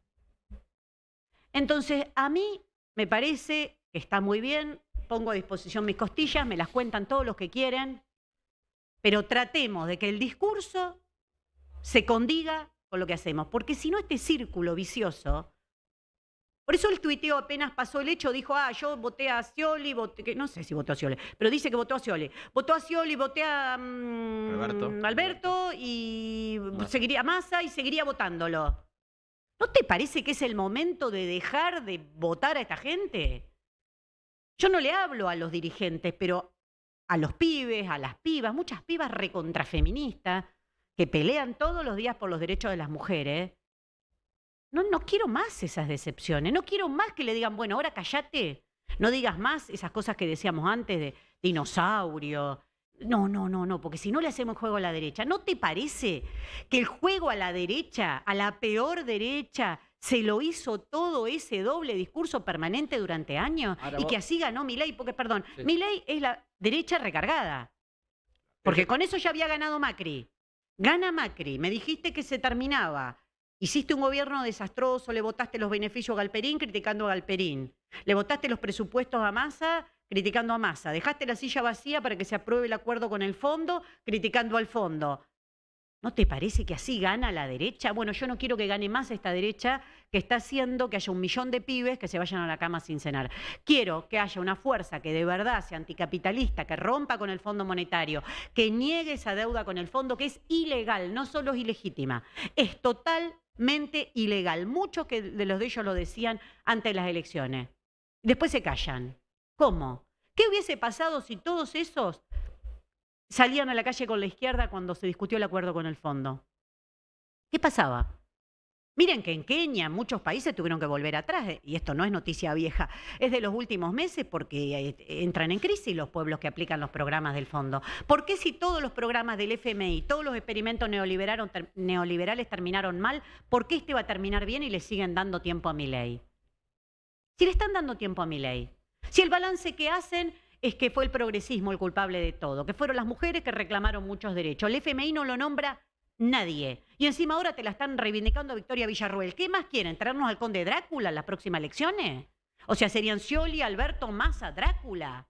Entonces, a mí me parece que está muy bien, pongo a disposición mis costillas, me las cuentan todos los que quieren, pero tratemos de que el discurso se condiga con lo que hacemos, porque si no este círculo vicioso por eso el tuiteo apenas pasó el hecho, dijo, ah, yo voté a Scioli, voté, que no sé si votó a Scioli, pero dice que votó a Scioli. Votó a Scioli, voté a mm, Alberto. Alberto y Massa. seguiría a Massa y seguiría votándolo. ¿No te parece que es el momento de dejar de votar a esta gente? Yo no le hablo a los dirigentes, pero a los pibes, a las pibas, muchas pibas recontrafeministas que pelean todos los días por los derechos de las mujeres. No, no quiero más esas decepciones, no quiero más que le digan, bueno, ahora cállate, No digas más esas cosas que decíamos antes de dinosaurio. No, no, no, no, porque si no le hacemos juego a la derecha, ¿no te parece que el juego a la derecha, a la peor derecha, se lo hizo todo ese doble discurso permanente durante años Ahora y vos- que así ganó Milei? Porque, perdón, Sí. Milei es la derecha recargada. Porque con eso ya había ganado Macri. Gana Macri, me dijiste que se terminaba. Hiciste un gobierno desastroso, le votaste los beneficios a Galperín criticando a Galperín. Le votaste los presupuestos a Massa criticando a Massa. Dejaste la silla vacía para que se apruebe el acuerdo con el fondo criticando al fondo. ¿No te parece que así gana la derecha? Bueno, yo no quiero que gane más esta derecha que está haciendo que haya un millón de pibes que se vayan a la cama sin cenar. Quiero que haya una fuerza que de verdad sea anticapitalista, que rompa con el Fondo Monetario, que niegue esa deuda con el fondo, que es ilegal, no solo es ilegítima, es totalmente ilegal. Muchos que de los de ellos lo decían antes de las elecciones. Después se callan. ¿Cómo? ¿Qué hubiese pasado si todos esos salían a la calle con la izquierda cuando se discutió el acuerdo con el fondo? ¿Qué pasaba? Miren que en Kenia, muchos países tuvieron que volver atrás, eh, y esto no es noticia vieja, es de los últimos meses porque eh, entran en crisis los pueblos que aplican los programas del fondo. ¿Por qué si todos los programas del FMI, todos los experimentos neoliberales, ter- neoliberales terminaron mal, por qué este va a terminar bien y le siguen dando tiempo a mi ley? Si le están dando tiempo a mi ley. Si el balance que hacen es que fue el progresismo el culpable de todo, que fueron las mujeres que reclamaron muchos derechos. El FMI no lo nombra nadie. Y encima ahora te la están reivindicando a Victoria Villarruel. ¿Qué más quieren? ¿Traernos al conde Drácula en las próximas elecciones? O sea, serían Scioli, Alberto, Massa, Drácula.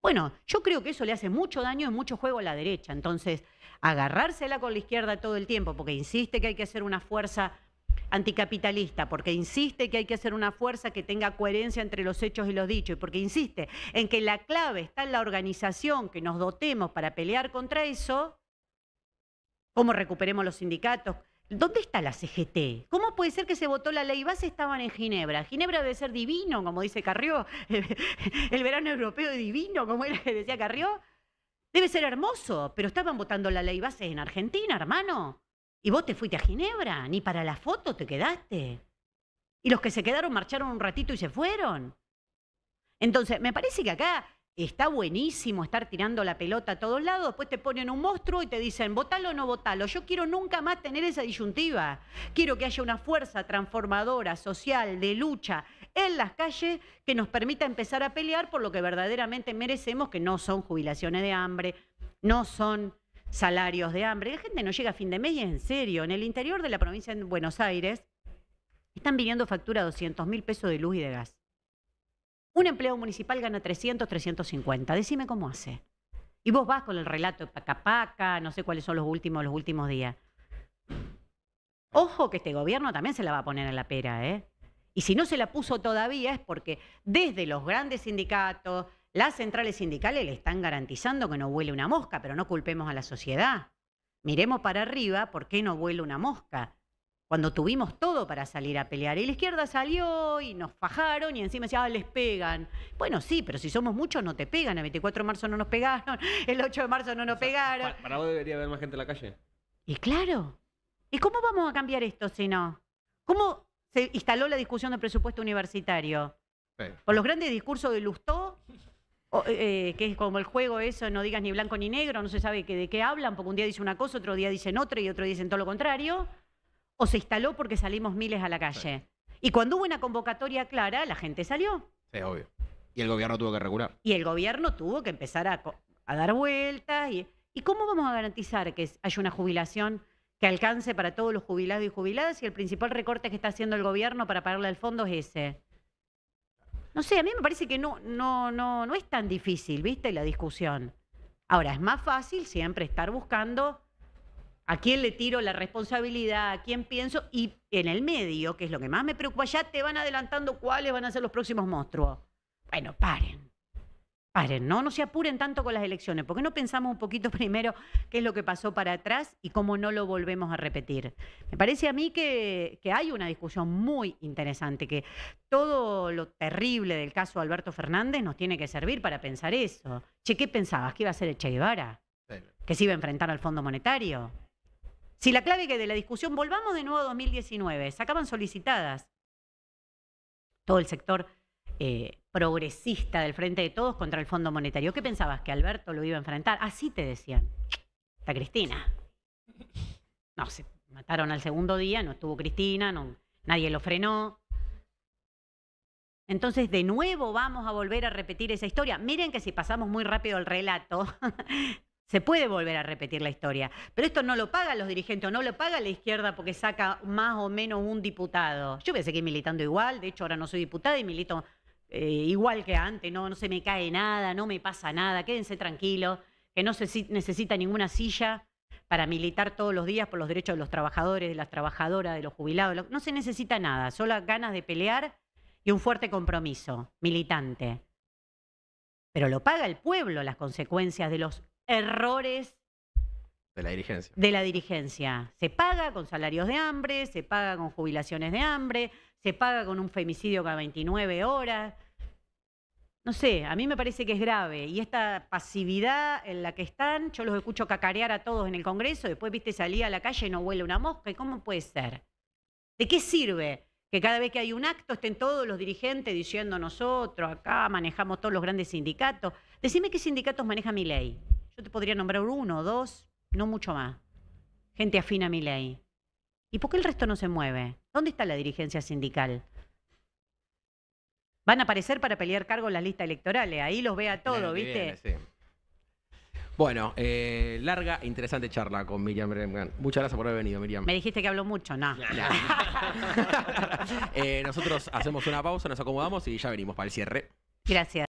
Bueno, yo creo que eso le hace mucho daño y mucho juego a la derecha. Entonces, agarrársela con la izquierda todo el tiempo, porque insiste que hay que hacer una fuerza anticapitalista, porque insiste que hay que hacer una fuerza que tenga coherencia entre los hechos y los dichos, y porque insiste en que la clave está en la organización, que nos dotemos para pelear contra eso, cómo recuperemos los sindicatos. ¿Dónde está la CGT? ¿Cómo puede ser que se votó la ley base estaban en Ginebra? Ginebra debe ser divino, como dice Carrió. El verano europeo es divino, como era decía Carrió. Debe ser hermoso, pero estaban votando la ley base en Argentina, hermano. Y vos te fuiste a Ginebra, ni para la foto te quedaste. Y los que se quedaron marcharon un ratito y se fueron. Entonces, me parece que acá está buenísimo estar tirando la pelota a todos lados, después te ponen un monstruo y te dicen, votalo o no votalo. Yo quiero nunca más tener esa disyuntiva. Quiero que haya una fuerza transformadora, social, de lucha en las calles que nos permita empezar a pelear por lo que verdaderamente merecemos, que no son jubilaciones de hambre, no son salarios de hambre. La gente no llega a fin de mes y en serio. En el interior de la provincia de Buenos Aires están viniendo factura de 200 mil pesos de luz y de gas. Un empleado municipal gana 300, 350. Decime cómo hace. Y vos vas con el relato de paca paca, no sé cuáles son los últimos, los últimos días. Ojo que este gobierno también se la va a poner en la pera, ¿eh? Y si no se la puso todavía es porque desde los grandes sindicatos, las centrales sindicales le están garantizando que no vuele una mosca, pero no culpemos a la sociedad. Miremos para arriba por qué no vuela una mosca. Cuando tuvimos todo para salir a pelear. Y la izquierda salió y nos fajaron y encima decía, ah, les pegan. Bueno, sí, pero si somos muchos no te pegan. El 24 de marzo no nos pegaron, el 8 de marzo no nos pegaron. Pa- Para vos debería haber más gente en la calle. Y claro, ¿y cómo vamos a cambiar esto si no? ¿Cómo se instaló la discusión del presupuesto universitario? Sí. ¿Por los grandes discursos de Lustó? O, eh, que es como el juego eso, no digas ni blanco ni negro, no se sabe que- de qué hablan, porque un día dicen una cosa, otro día dicen otra y otro día dicen todo lo contrario. ¿O se instaló porque salimos miles a la calle? Y cuando hubo una convocatoria clara, la gente salió. Sí, obvio. Y el gobierno tuvo que regular. Y el gobierno tuvo que empezar a, dar vueltas. Y, ¿Y cómo vamos a garantizar que haya una jubilación que alcance para todos los jubilados y jubiladas si el principal recorte que está haciendo el gobierno para pagarle al fondo es ese? No sé, a mí me parece que no, no, no, no es tan difícil, ¿viste? La discusión. Ahora, es más fácil siempre estar buscando a quién le tiro la responsabilidad, a quién pienso, y en el medio, que es lo que más me preocupa, ya te van adelantando cuáles van a ser los próximos monstruos. Bueno, paren. Paren, ¿no? No se apuren tanto con las elecciones. ¿Por qué no pensamos un poquito primero qué es lo que pasó para atrás y cómo no lo volvemos a repetir? Me parece a mí que, que hay una discusión muy interesante, que todo lo terrible del caso Alberto Fernández nos tiene que servir para pensar eso. Che, ¿qué pensabas? ¿Que iba a ser el Che Guevara? ¿Que se iba a enfrentar al Fondo Monetario? Si la clave que de la discusión, volvamos de nuevo a 2019, sacaban solicitadas todo el sector eh, progresista del Frente de Todos contra el Fondo Monetario. ¿Qué pensabas? ¿Que Alberto lo iba a enfrentar? Así te decían. Está Cristina. No, se mataron al segundo día, no estuvo Cristina, no, nadie lo frenó. Entonces, de nuevo vamos a volver a repetir esa historia. Miren que si pasamos muy rápido el relato, se puede volver a repetir la historia. Pero esto no lo pagan los dirigentes no lo paga la izquierda porque saca más o menos un diputado. Yo voy a seguir militando igual, de hecho ahora no soy diputada y milito eh, igual que antes, no, no se me cae nada, no me pasa nada, quédense tranquilos, que no se necesita ninguna silla para militar todos los días por los derechos de los trabajadores, de las trabajadoras, de los jubilados. No se necesita nada, solo ganas de pelear y un fuerte compromiso militante. Pero lo paga el pueblo las consecuencias de los errores de la dirigencia. De la dirigencia. Se paga con salarios de hambre, se paga con jubilaciones de hambre, se paga con un femicidio cada 29 horas. No sé, a mí me parece que es grave. Y esta pasividad en la que están, yo los escucho cacarear a todos en el Congreso, después, viste, salía a la calle y no huele una mosca. ¿Y cómo puede ser? ¿De qué sirve que cada vez que hay un acto estén todos los dirigentes diciendo nosotros acá manejamos todos los grandes sindicatos? Decime qué sindicatos maneja mi ley. Yo te podría nombrar uno, dos, no mucho más. Gente afina a mi ley. ¿Y por qué el resto no se mueve? ¿Dónde está la dirigencia sindical? Van a aparecer para pelear cargo en las listas electorales. Ahí los ve a todos, ¿viste? Bueno, eh, larga, interesante charla con Miriam Bremgan. Muchas gracias por haber venido, Miriam. Me dijiste que hablo mucho, no. Eh, nosotros hacemos una pausa, nos acomodamos y ya venimos para el cierre. Gracias.